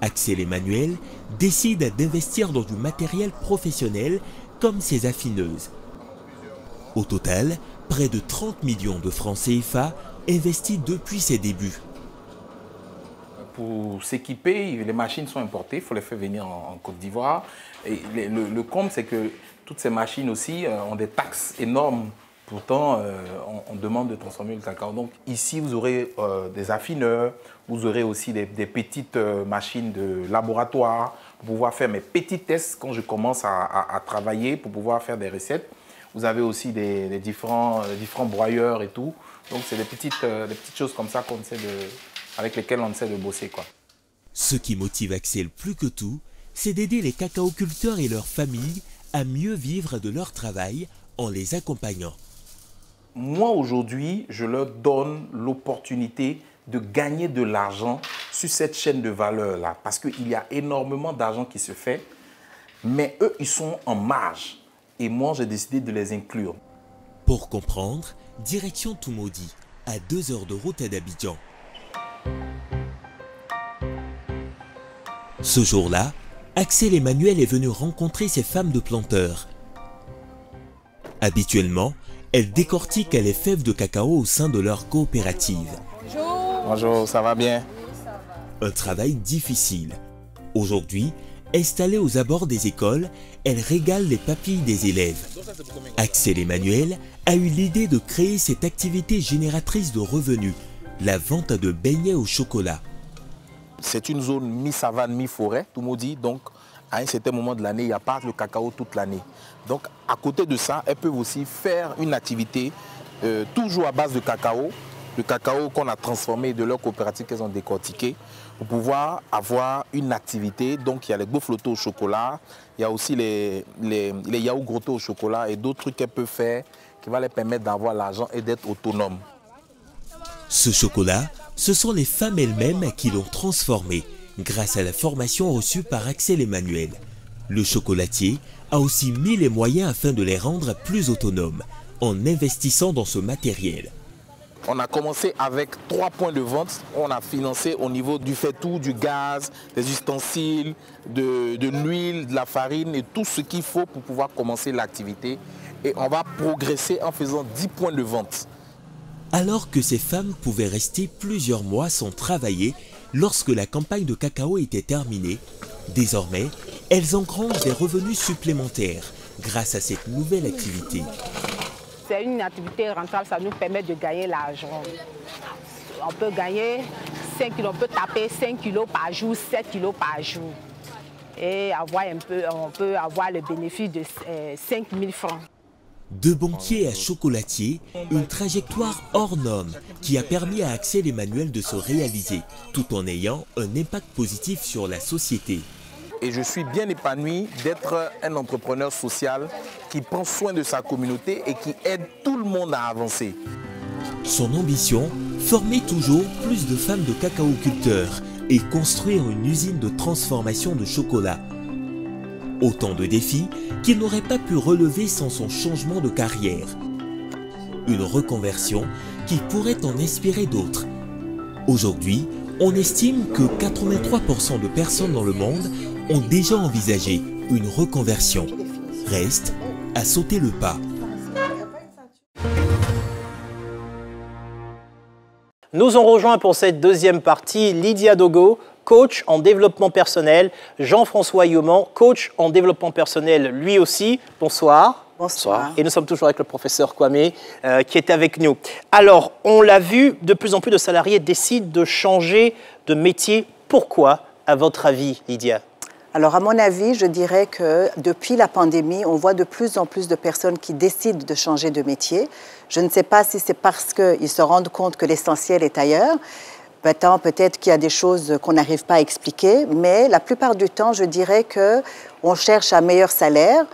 Axel Emmanuel décide d'investir dans du matériel professionnel comme ses affineuses. Au total, près de 30 millions de francs CFA investis depuis ses débuts. Pour s'équiper, les machines sont importées, il faut les faire venir en, Côte d'Ivoire. Et le, le, compte, c'est que toutes ces machines aussi euh, ont des taxes énormes. Pourtant, euh, on, demande de transformer le cacao. Donc ici, vous aurez euh, des affineurs, vous aurez aussi des, petites machines de laboratoire pour pouvoir faire mes petits tests quand je commence à travailler, pour pouvoir faire des recettes. Vous avez aussi des, différents, broyeurs et tout. Donc, c'est des petites choses comme ça qu'on essaie de, avec lesquelles on essaie de bosser. Quoi. Ce qui motive Axel plus que tout, c'est d'aider les cacaoculteurs et leurs familles à mieux vivre de leur travail en les accompagnant. Moi, aujourd'hui, je leur donne l'opportunité de gagner de l'argent sur cette chaîne de valeur-là. Parce qu'il y a énormément d'argent qui se fait, mais eux, ils sont en marge. Et moi, j'ai décidé de les inclure. Pour comprendre, direction Toumaudi, à deux heures de route d'Abidjan. Ce jour-là, Axel Emmanuel est venu rencontrer ces femmes de planteurs. Habituellement, elles décortiquent les fèves de cacao au sein de leur coopérative. Bonjour. Bonjour, ça va bien? Un travail difficile. Aujourd'hui, Installée aux abords des écoles, elle régale les papilles des élèves. Axel Emmanuel a eu l'idée de créer cette activité génératrice de revenus, la vente de beignets au chocolat. C'est une zone mi-savane, mi-forêt, tout monde dit. Donc, à un certain moment de l'année, il n'y a pas le cacao toute l'année. Donc, à côté de ça, elles peuvent aussi faire une activité euh, toujours à base de cacao, le cacao qu'on a transformé de leur coopérative qu'elles ont décortiqué pour pouvoir avoir une activité. Donc il y a les gaufres au chocolat, il y a aussi les, les, les au chocolat et d'autres trucs qu'elles peuvent faire qui vont les permettre d'avoir l'argent et d'être autonomes. Ce chocolat, ce sont les femmes elles-mêmes qui l'ont transformé grâce à la formation reçue par Axel Emmanuel. Le chocolatier a aussi mis les moyens afin de les rendre plus autonomes en investissant dans ce matériel. On a commencé avec trois points de vente. On a financé au niveau du fait-tout, du gaz, des ustensiles, de, l'huile, de la farine et tout ce qu'il faut pour pouvoir commencer l'activité. Et on va progresser en faisant 10 points de vente. Alors que ces femmes pouvaient rester plusieurs mois sans travailler lorsque la campagne de cacao était terminée, désormais, elles engrangent des revenus supplémentaires grâce à cette nouvelle activité. C'est une activité rentable, ça nous permet de gagner l'argent. On peut gagner 5 kilos, on peut taper 5 kilos par jour, 7 kilos par jour. Et avoir un peu, on peut avoir le bénéfice de 5 euh, 000 francs. De banquier à chocolatier, une trajectoire hors norme qui a permis à Axel Emmanuel de se réaliser tout en ayant un impact positif sur la société. Et je suis bien épanoui d'être un entrepreneur social qui prend soin de sa communauté et qui aide tout le monde à avancer. Son ambition, former toujours plus de femmes de cacao-culteurs et construire une usine de transformation de chocolat. Autant de défis qu'il n'aurait pas pu relever sans son changement de carrière. Une reconversion qui pourrait en inspirer d'autres. Aujourd'hui, on estime que 83% de personnes dans le monde ont déjà envisagé une reconversion. Reste à sauter le pas. Nous ont rejoint pour cette deuxième partie Lydia Dogo, coach en développement personnel, Jean-François Yoman, coach en développement personnel lui aussi. Bonsoir. Bonsoir. Et nous sommes toujours avec le professeur Kwame euh, qui est avec nous. Alors, on l'a vu, de plus en plus de salariés décident de changer de métier. Pourquoi, à votre avis, Lydia? Alors, à mon avis, je dirais que depuis la pandémie, on voit de plus en plus de personnes qui décident de changer de métier. Je ne sais pas si c'est parce qu'ils se rendent compte que l'essentiel est ailleurs. Peut-être qu'il y a des choses qu'on n'arrive pas à expliquer, mais la plupart du temps, je dirais que on cherche un meilleur salaire.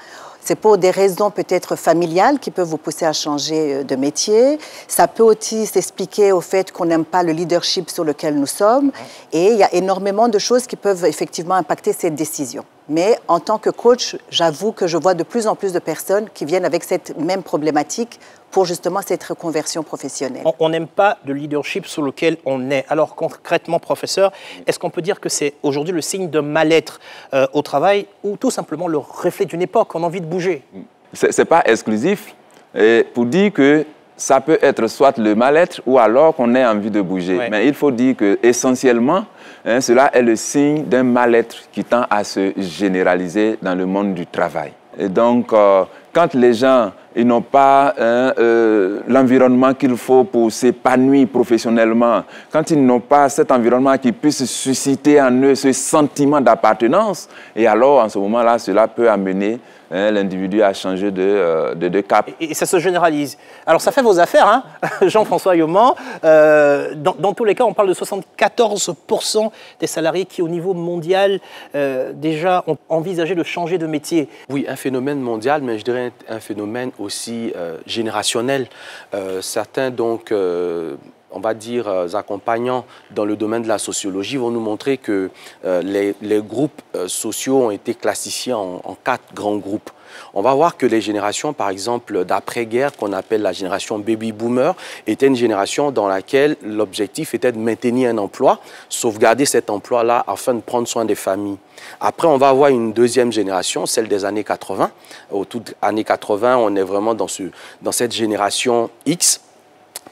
C'est pour des raisons peut-être familiales qui peuvent vous pousser à changer euh, de métier. Ça peut aussi s'expliquer au fait qu'on n'aime pas le leadership sur lequel nous sommes. Et il y a énormément de choses qui peuvent effectivement impacter cette décision. Mais en tant que coach, j'avoue que je vois de plus en plus de personnes qui viennent avec cette même problématique pour justement cette reconversion professionnelle. On n'aime pas le leadership sur lequel on est. Alors concrètement, professeur, est-ce qu'on peut dire que c'est aujourd'hui le signe de mal-être euh, au travail ou tout simplement le reflet d'une époque, on a envie de bouger? Ce n'est pas exclusif. Et pour dire que ça peut être soit le mal-être ou alors qu'on ait envie de bouger. Mais il faut dire que essentiellement, hein, cela est le signe d'un mal-être qui tend à se généraliser dans le monde du travail. Et donc, euh, quand les gens ils n'ont pas hein, euh, l'environnement qu'il faut pour s'épanouir professionnellement, quand ils n'ont pas cet environnement qui puisse susciter en eux ce sentiment d'appartenance, et alors en ce moment-là, cela peut amener hein, l'individu à changer de, euh, de, cap. Et, ça se généralise. Alors ça fait vos affaires, hein, Jean-François Yoman. Euh, dans, tous les cas, on parle de 74% des salariés qui, au niveau mondial, déjà ont envisagé de changer de métier. Oui, un phénomène mondial, mais je dirais un phénomène aussi euh, générationnel. Euh, certains, donc, euh, on va dire, accompagnants dans le domaine de la sociologie vont nous montrer que les, groupes sociaux ont été classifiés en, en, quatre grands groupes. On va voir que les générations, par exemple, d'après-guerre, qu'on appelle la génération baby-boomer, était une génération dans laquelle l'objectif était de maintenir un emploi, sauvegarder cet emploi-là afin de prendre soin des familles. Après, on va avoir une deuxième génération, celle des années 80. Au tout années 80, on est vraiment dans, ce, dans cette génération X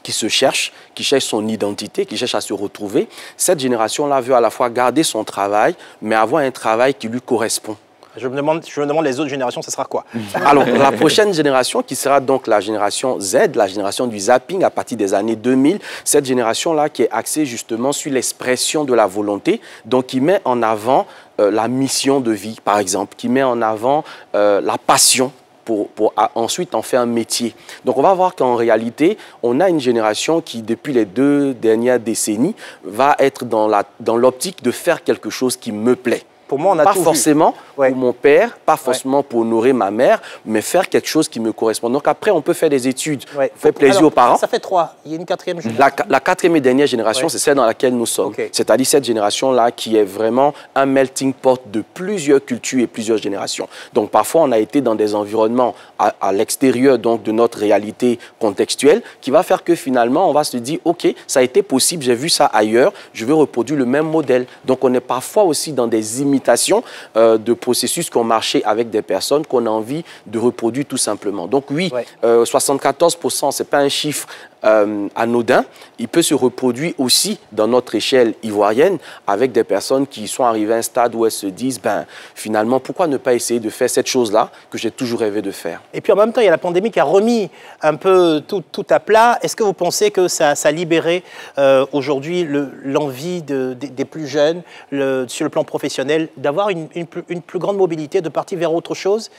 qui se cherche, qui cherche son identité, qui cherche à se retrouver. Cette génération-là veut à la fois garder son travail, mais avoir un travail qui lui correspond. Je me, demande, je me demande les autres générations, ce sera quoi? Alors, la prochaine génération, qui sera donc la génération Z, la génération du zapping à partir des années 2000, cette génération-là qui est axée justement sur l'expression de la volonté, donc qui met en avant euh, la mission de vie, par exemple, qui met en avant euh, la passion pour, pour, ensuite en faire un métier. Donc on va voir qu'en réalité, on a une génération qui, depuis les deux dernières décennies, va être dans l'optique dans de faire quelque chose qui me plaît. Pour moi, on a pas forcément pour mon père, pas forcément pour honorer ma mère, mais faire quelque chose qui me correspond. Donc après, on peut faire des études, ouais. faire plaisir aux parents. Ça fait trois. Il y a une quatrième génération. La, quatrième et dernière génération, c'est celle dans laquelle nous sommes. C'est-à-dire cette génération-là qui est vraiment un melting pot de plusieurs cultures et plusieurs générations. Donc parfois, on a été dans des environnements à, à l'extérieur donc de notre réalité contextuelle, qui va faire que finalement, on va se dire, ok, ça a été possible, j'ai vu ça ailleurs, je veux reproduire le même modèle. Donc on est parfois aussi dans des imitations euh, de processus qui ont marché avec des personnes qu'on a envie de reproduire tout simplement. Donc oui, 74%, ce n'est pas un chiffre euh, anodin, il peut se reproduire aussi dans notre échelle ivoirienne avec des personnes qui sont arrivées à un stade où elles se disent, ben, finalement, pourquoi ne pas essayer de faire cette chose-là que j'ai toujours rêvé de faire? Et puis en même temps, il y a la pandémie qui a remis un peu tout, à plat. Est-ce que vous pensez que ça, a libéré euh, aujourd'hui l'envie des plus jeunes, sur le plan professionnel, d'avoir une, une plus grande mobilité, de partir vers autre chose?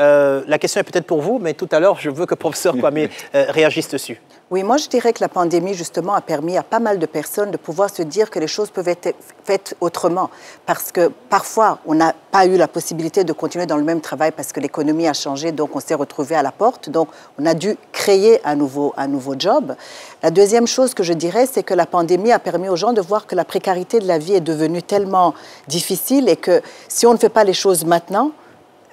Euh, la question est peut-être pour vous, mais tout à l'heure, je veux que le professeur Kwame euh, réagisse dessus. Oui, moi je dirais que la pandémie justement a permis à pas mal de personnes de pouvoir se dire que les choses peuvent être faites autrement. Parce que parfois, on n'a pas eu la possibilité de continuer dans le même travail parce que l'économie a changé, donc on s'est retrouvé à la porte. Donc on a dû créer un nouveau, un nouveau job. La deuxième chose que je dirais, c'est que la pandémie a permis aux gens de voir que la précarité de la vie est devenue tellement difficile et que si on ne fait pas les choses maintenant,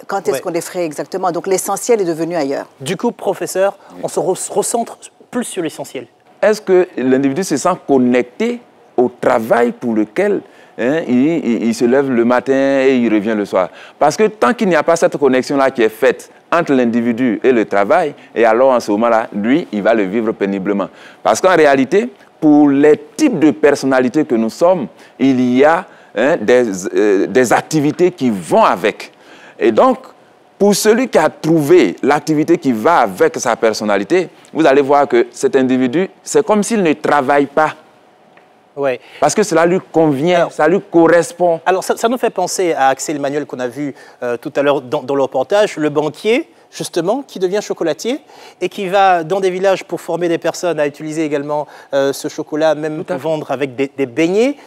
quand est-ce Ouais. qu'on les ferait exactement Donc l'essentiel est devenu ailleurs. Du coup, professeur, on se re- recentre plus sur l'essentiel. Est-ce que l'individu se sent connecté au travail pour lequel hein, il, il- il se lève le matin et il revient le soir? Parce que tant qu'il n'y a pas cette connexion-là qui est faite entre l'individu et le travail, et alors en ce moment-là, lui, il va le vivre péniblement. Parce qu'en réalité, pour les types de personnalités que nous sommes, il y a hein, des, euh, des activités qui vont avec. Et donc, pour celui qui a trouvé l'activité qui va avec sa personnalité, vous allez voir que cet individu, c'est comme s'il ne travaille pas. Ouais. Parce que cela lui convient, ça lui correspond. Alors, ça, ça nous fait penser à Axel Emmanuel qu'on a vu euh, tout à l'heure dans, dans le reportage, le banquier, justement, qui devient chocolatier et qui va dans des villages pour former des personnes à utiliser également euh, ce chocolat, même pour vendre avec des, des beignets.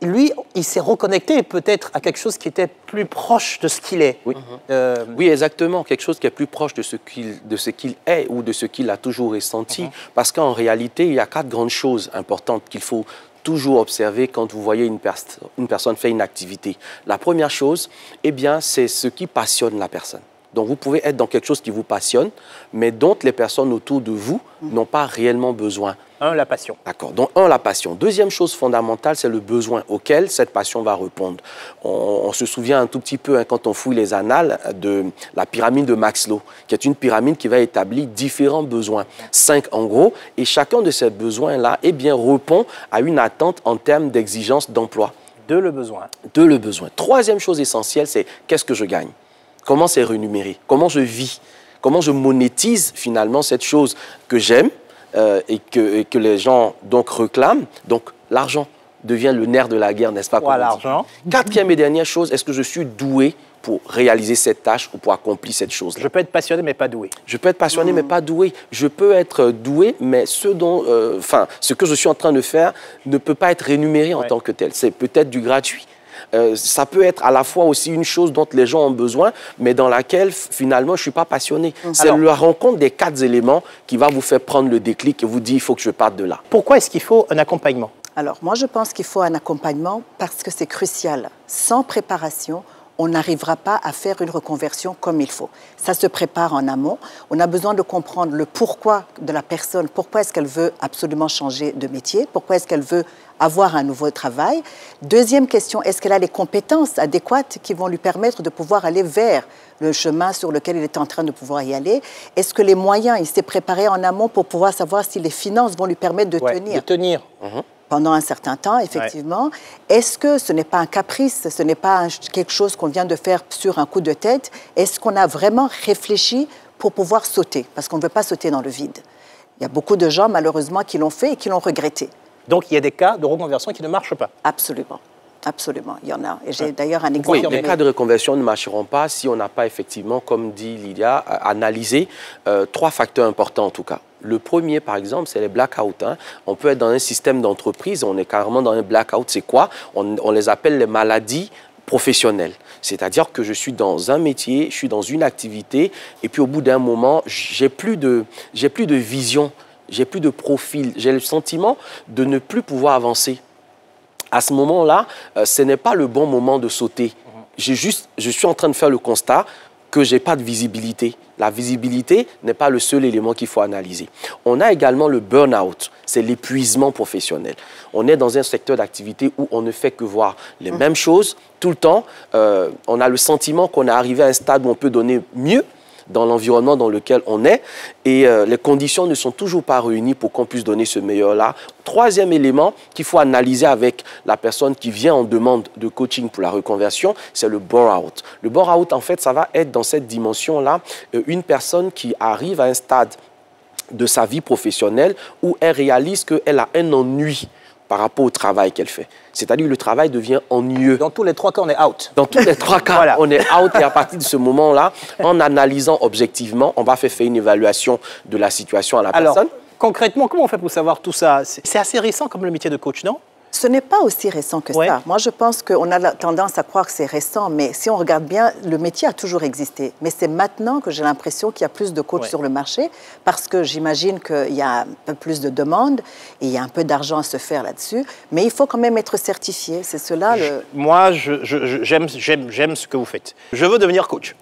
Lui, il s'est reconnecté peut-être à quelque chose qui était plus proche de ce qu'il est. Oui. Euh, Oui, exactement. Quelque chose qui est plus proche de ce qu'il de ce qu'il est ou de ce qu'il a toujours ressenti. Parce qu'en réalité, il y a quatre grandes choses importantes qu'il faut toujours observer quand vous voyez une, pers- une personne faire une activité. La première chose, eh bien, c'est ce qui passionne la personne. Donc, vous pouvez être dans quelque chose qui vous passionne, mais dont les personnes autour de vous n'ont pas réellement besoin. Un, la passion. D'accord. Donc, un, la passion. Deuxième chose fondamentale, c'est le besoin auquel cette passion va répondre. On, on se souvient un tout petit peu, hein, quand on fouille les annales, de la pyramide de Maslow, qui est une pyramide qui va établir différents besoins, cinq en gros, et chacun de ces besoins-là, eh bien, répond à une attente en termes d'exigence d'emploi. De le besoin. De le besoin. Troisième chose essentielle, c'est qu'est-ce que je gagne? Comment c'est rémunéré? Comment je vis? Comment je monétise finalement cette chose que j'aime? Euh, et, que, et que les gens donc réclament Donc l'argent devient le nerf de la guerre, n'est-ce pas dit. l'argent Quatrième et dernière chose, est-ce que je suis doué pour réaliser cette tâche ou pour accomplir cette chose Je peux être passionné, mais pas doué. Je peux être passionné, mais pas doué. Je peux être doué, mais ce, dont, euh, enfin, ce que je suis en train de faire ne peut pas être rémunéré en tant que tel. C'est peut-être du gratuit. Euh, ça peut être à la fois aussi une chose dont les gens ont besoin, mais dans laquelle finalement je ne suis pas passionné. C'est Alors- la rencontre des quatre éléments qui va vous faire prendre le déclic et vous dire il faut que je parte de là. Pourquoi est-ce qu'il faut un accompagnement? Alors, moi, je pense qu'il faut un accompagnement parce que c'est crucial. Sans préparation, on n'arrivera pas à faire une reconversion comme il faut. Ça se prépare en amont. On a besoin de comprendre le pourquoi de la personne, pourquoi est-ce qu'elle veut absolument changer de métier, pourquoi est-ce qu'elle veut avoir un nouveau travail. Deuxième question, est-ce qu'elle a les compétences adéquates qui vont lui permettre de pouvoir aller vers le chemin sur lequel il est en train de pouvoir y aller? Est-ce que les moyens, il s'est préparé en amont pour pouvoir savoir si les finances vont lui permettre de Ouais, tenir? De tenir. Pendant un certain temps, effectivement. Est-ce que ce n'est pas un caprice, ce n'est pas un- quelque chose qu'on vient de faire sur un coup de tête? Est-ce qu'on a vraiment réfléchi pour pouvoir sauter? Parce qu'on ne veut pas sauter dans le vide. Il y a beaucoup de gens, malheureusement, qui l'ont fait et qui l'ont regretté. Donc, il y a des cas de reconversion qui ne marchent pas. Absolument. Absolument. Il y en a. Et j'ai d'ailleurs un exemple. Oui, les cas de reconversion ne marcheront pas si on n'a pas effectivement, comme dit Lydia, analysé euh, trois facteurs importants en tout cas. Le premier, par exemple, c'est les blackouts. hein. On peut être dans un système d'entreprise, on est carrément dans un blackout. C'est quoi? On, on les appelle les maladies professionnelles. C'est-à-dire que je suis dans un métier, je suis dans une activité, et puis au bout d'un moment, j'ai plus de, j'ai plus de vision, j'ai plus de profil, j'ai le sentiment de ne plus pouvoir avancer à ce moment-là, euh, ce n'est pas le bon moment de sauter. J'ai juste, je suis en train de faire le constat que j'ai pas de visibilité. La visibilité n'est pas le seul élément qu'il faut analyser. On a également le burn-out, c'est l'épuisement professionnel. On est dans un secteur d'activité où on ne fait que voir les mêmes choses tout le temps. Euh, on a le sentiment qu'on est arrivé à un stade où on peut donner mieux dans l'environnement dans lequel on est et euh, les conditions ne sont toujours pas réunies pour qu'on puisse donner ce meilleur-là. Troisième élément qu'il faut analyser avec la personne qui vient en demande de coaching pour la reconversion, c'est le bore-out. Le bore-out, en fait, ça va être dans cette dimension-là euh, une personne qui arrive à un stade de sa vie professionnelle où elle réalise qu'elle a un ennui par rapport au travail qu'elle fait. C'est-à-dire que le travail devient ennuyeux. Dans tous les trois cas, on est out. Dans tous les trois cas, on est out. Et à partir de ce moment-là, en analysant objectivement, on va faire, faire une évaluation de la situation à la Alors, personne. concrètement, comment on fait pour savoir tout ça? C'est assez récent comme le métier de coach, non? Ce n'est pas aussi récent que Ouais. ça. Moi, je pense qu'on a la tendance à croire que c'est récent, mais si on regarde bien, le métier a toujours existé. Mais c'est maintenant que j'ai l'impression qu'il y a plus de coachs Ouais. sur le marché, parce que j'imagine qu'il y a un peu plus de demandes et il y a un peu d'argent à se faire là-dessus. Mais il faut quand même être certifié. C'est cela le. Moi, j'aime ce que vous faites. Je veux devenir coach.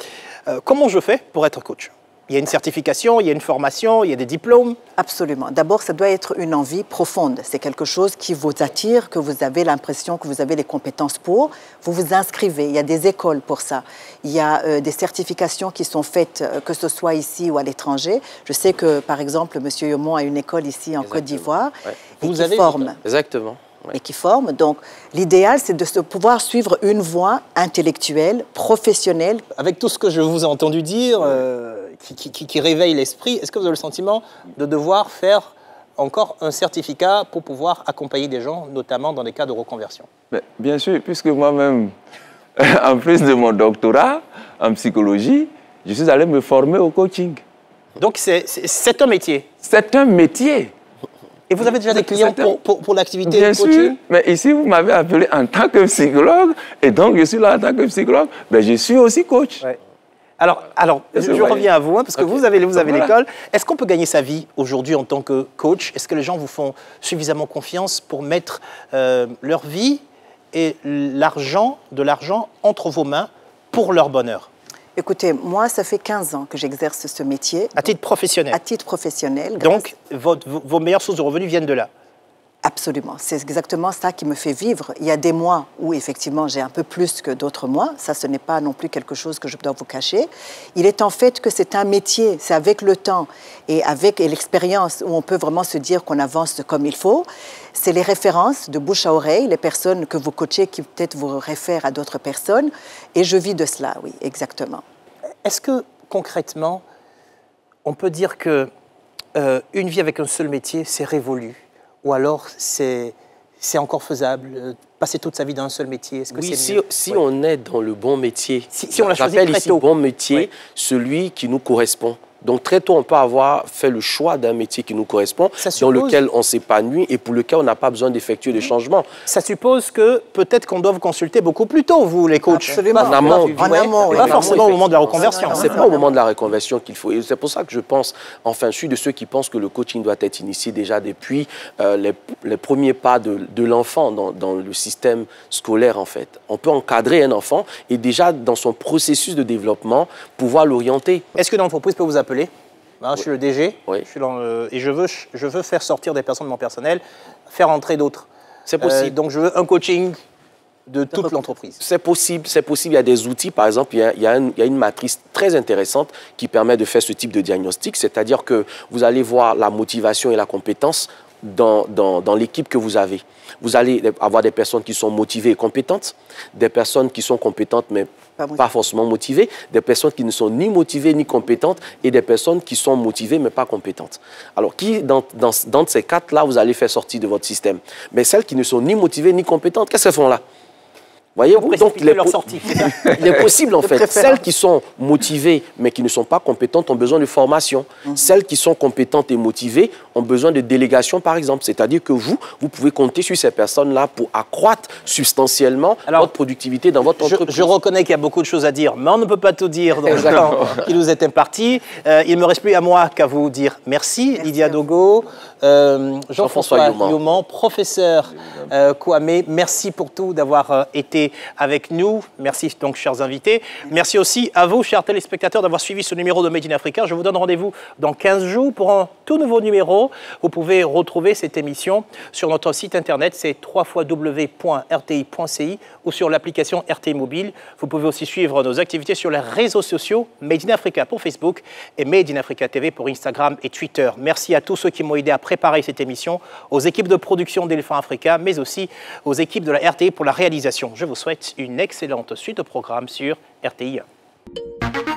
Euh, comment je fais pour être coach? Il y a une certification, il y a une formation, il y a des diplômes. Absolument. D'abord, ça doit être une envie profonde. C'est quelque chose qui vous attire, que vous avez l'impression que vous avez les compétences pour. Vous vous inscrivez. Il y a des écoles pour ça. Il y a euh, des certifications qui sont faites, euh, que ce soit ici ou à l'étranger. Je sais que, par exemple, M. Yomon a une école ici en Côte d'Ivoire et Vous qui avez- forme. Exactement. Et qui forme. Donc, l'idéal, c'est de se pouvoir suivre une voie intellectuelle, professionnelle. Avec tout ce que je vous ai entendu dire, euh, qui, qui- qui- qui réveille l'esprit, est-ce que vous avez le sentiment de devoir faire encore un certificat pour pouvoir accompagner des gens, notamment dans des cas de reconversion? Bien sûr, puisque moi-même, en plus de mon doctorat en psychologie, je suis allé me former au coaching. Donc c'est- un métier C'est un métier. Et vous avez déjà des clients pour, pour, pour l'activité Bien de coaching? sûr, mais ici vous m'avez appelé en tant que psychologue, et donc je suis là en tant que psychologue, mais je suis aussi coach. Alors, alors je, reviens à vous, hein, parce que vous avez, vous avez Voilà. l'école. Est-ce qu'on peut gagner sa vie aujourd'hui en tant que coach? Est-ce que les gens vous font suffisamment confiance pour mettre euh, leur vie et l'argent, de l'argent entre vos mains pour leur bonheur? Écoutez, moi, ça fait 15 ans que j'exerce ce métier. À titre professionnel À titre professionnel. grâce- Donc, votre- vos, vos meilleures sources de revenus viennent de là Absolument, c'est exactement ça qui me fait vivre. Il y a des mois où effectivement j'ai un peu plus que d'autres mois, ça ce n'est pas non plus quelque chose que je dois vous cacher. Il est en fait que c'est un métier, c'est avec le temps et avec l'expérience où on peut vraiment se dire qu'on avance comme il faut. C'est les références de bouche à oreille, les personnes que vous coachez qui peut-être vous réfèrent à d'autres personnes et je vis de cela, oui, exactement. Est-ce que concrètement, on peut dire que euh, une vie avec un seul métier, c'est révolu? Ou alors c'est c'est encore faisable euh, Passer toute sa vie dans un seul métier, est-ce que Oui, c'est si, on est dans le bon métier, Si- si on l'a choisi très ici tôt. bon métier, celui qui nous correspond. Donc très tôt, on peut avoir fait le choix d'un métier qui nous correspond, dans suppose- lequel on s'épanouit et pour lequel on n'a pas besoin d'effectuer des changements. Ça suppose que peut-être qu'on doit vous consulter beaucoup plus tôt, vous, les coachs. Absolument. Pas- En amont. Ouais. En amont, oui. Pas En forcément au moment de la reconversion. C'est pas au moment de la reconversion qu'il faut. C'est pour ça que je pense, enfin, je suis de ceux qui pensent que le coaching doit être initié déjà depuis euh, les, les premiers pas de, de l'enfant dans, dans le système scolaire, en fait. On peut encadrer un enfant et déjà, dans son processus de développement, pouvoir l'orienter. Est-ce que l'entreprise peut vous appeler Hein, Je suis le DG je suis dans le- et je veux, je veux faire sortir des personnes de mon personnel, faire entrer d'autres. C'est possible. Euh, donc je veux un coaching de toute l'entreprise. C'est possible, c'est possible. Il y a des outils, par exemple, il y a, il y a une, il y a une matrice très intéressante qui permet de faire ce type de diagnostic, c'est-à-dire que vous allez voir la motivation et la compétence dans, dans, dans l'équipe que vous avez. Vous allez avoir des personnes qui sont motivées et compétentes, des personnes qui sont compétentes mais pas, forcément motivées, des personnes qui ne sont ni motivées ni compétentes et des personnes qui sont motivées mais pas compétentes. Alors, qui, dans, dans, dans ces quatre-là, vous allez faire sortir de votre système? Mais celles qui ne sont ni motivées ni compétentes, qu'est-ce qu'elles font là? Voyez-vous, donc il est, leur po- il est possible en fait. préférence. Celles qui sont motivées mais qui ne sont pas compétentes ont besoin de formation. Mhm. Celles qui sont compétentes et motivées ont besoin de délégation par exemple. C'est-à-dire que vous, vous pouvez compter sur ces personnes-là pour accroître substantiellement votre productivité dans votre entreprise. je reconnais qu'il y a beaucoup de choses à dire, mais on ne peut pas tout dire dans le temps qui nous est imparti. Euh, il ne me reste plus à moi qu'à vous dire merci, Lydia Dogo, euh, Jean-François Yoman. Professeur euh, Kouamé. Merci pour tout d'avoir euh, été avec nous. Merci donc, chers invités. Merci aussi à vous, chers téléspectateurs, d'avoir suivi ce numéro de Made in Africa. Je vous donne rendez-vous dans 15 jours pour un tout nouveau numéro. Vous pouvez retrouver cette émission sur notre site internet, c'est www.rti.ci ou sur l'application RTI Mobile. Vous pouvez aussi suivre nos activités sur les réseaux sociaux Made in Africa pour Facebook et Made in Africa TV pour Instagram et Twitter. Merci à tous ceux qui m'ont aidé à préparer cette émission, aux équipes de production d'Éléphant Africa, mais aussi aux équipes de la RTI pour la réalisation. Je vous souhaite une excellente suite au programme sur RTI. 1.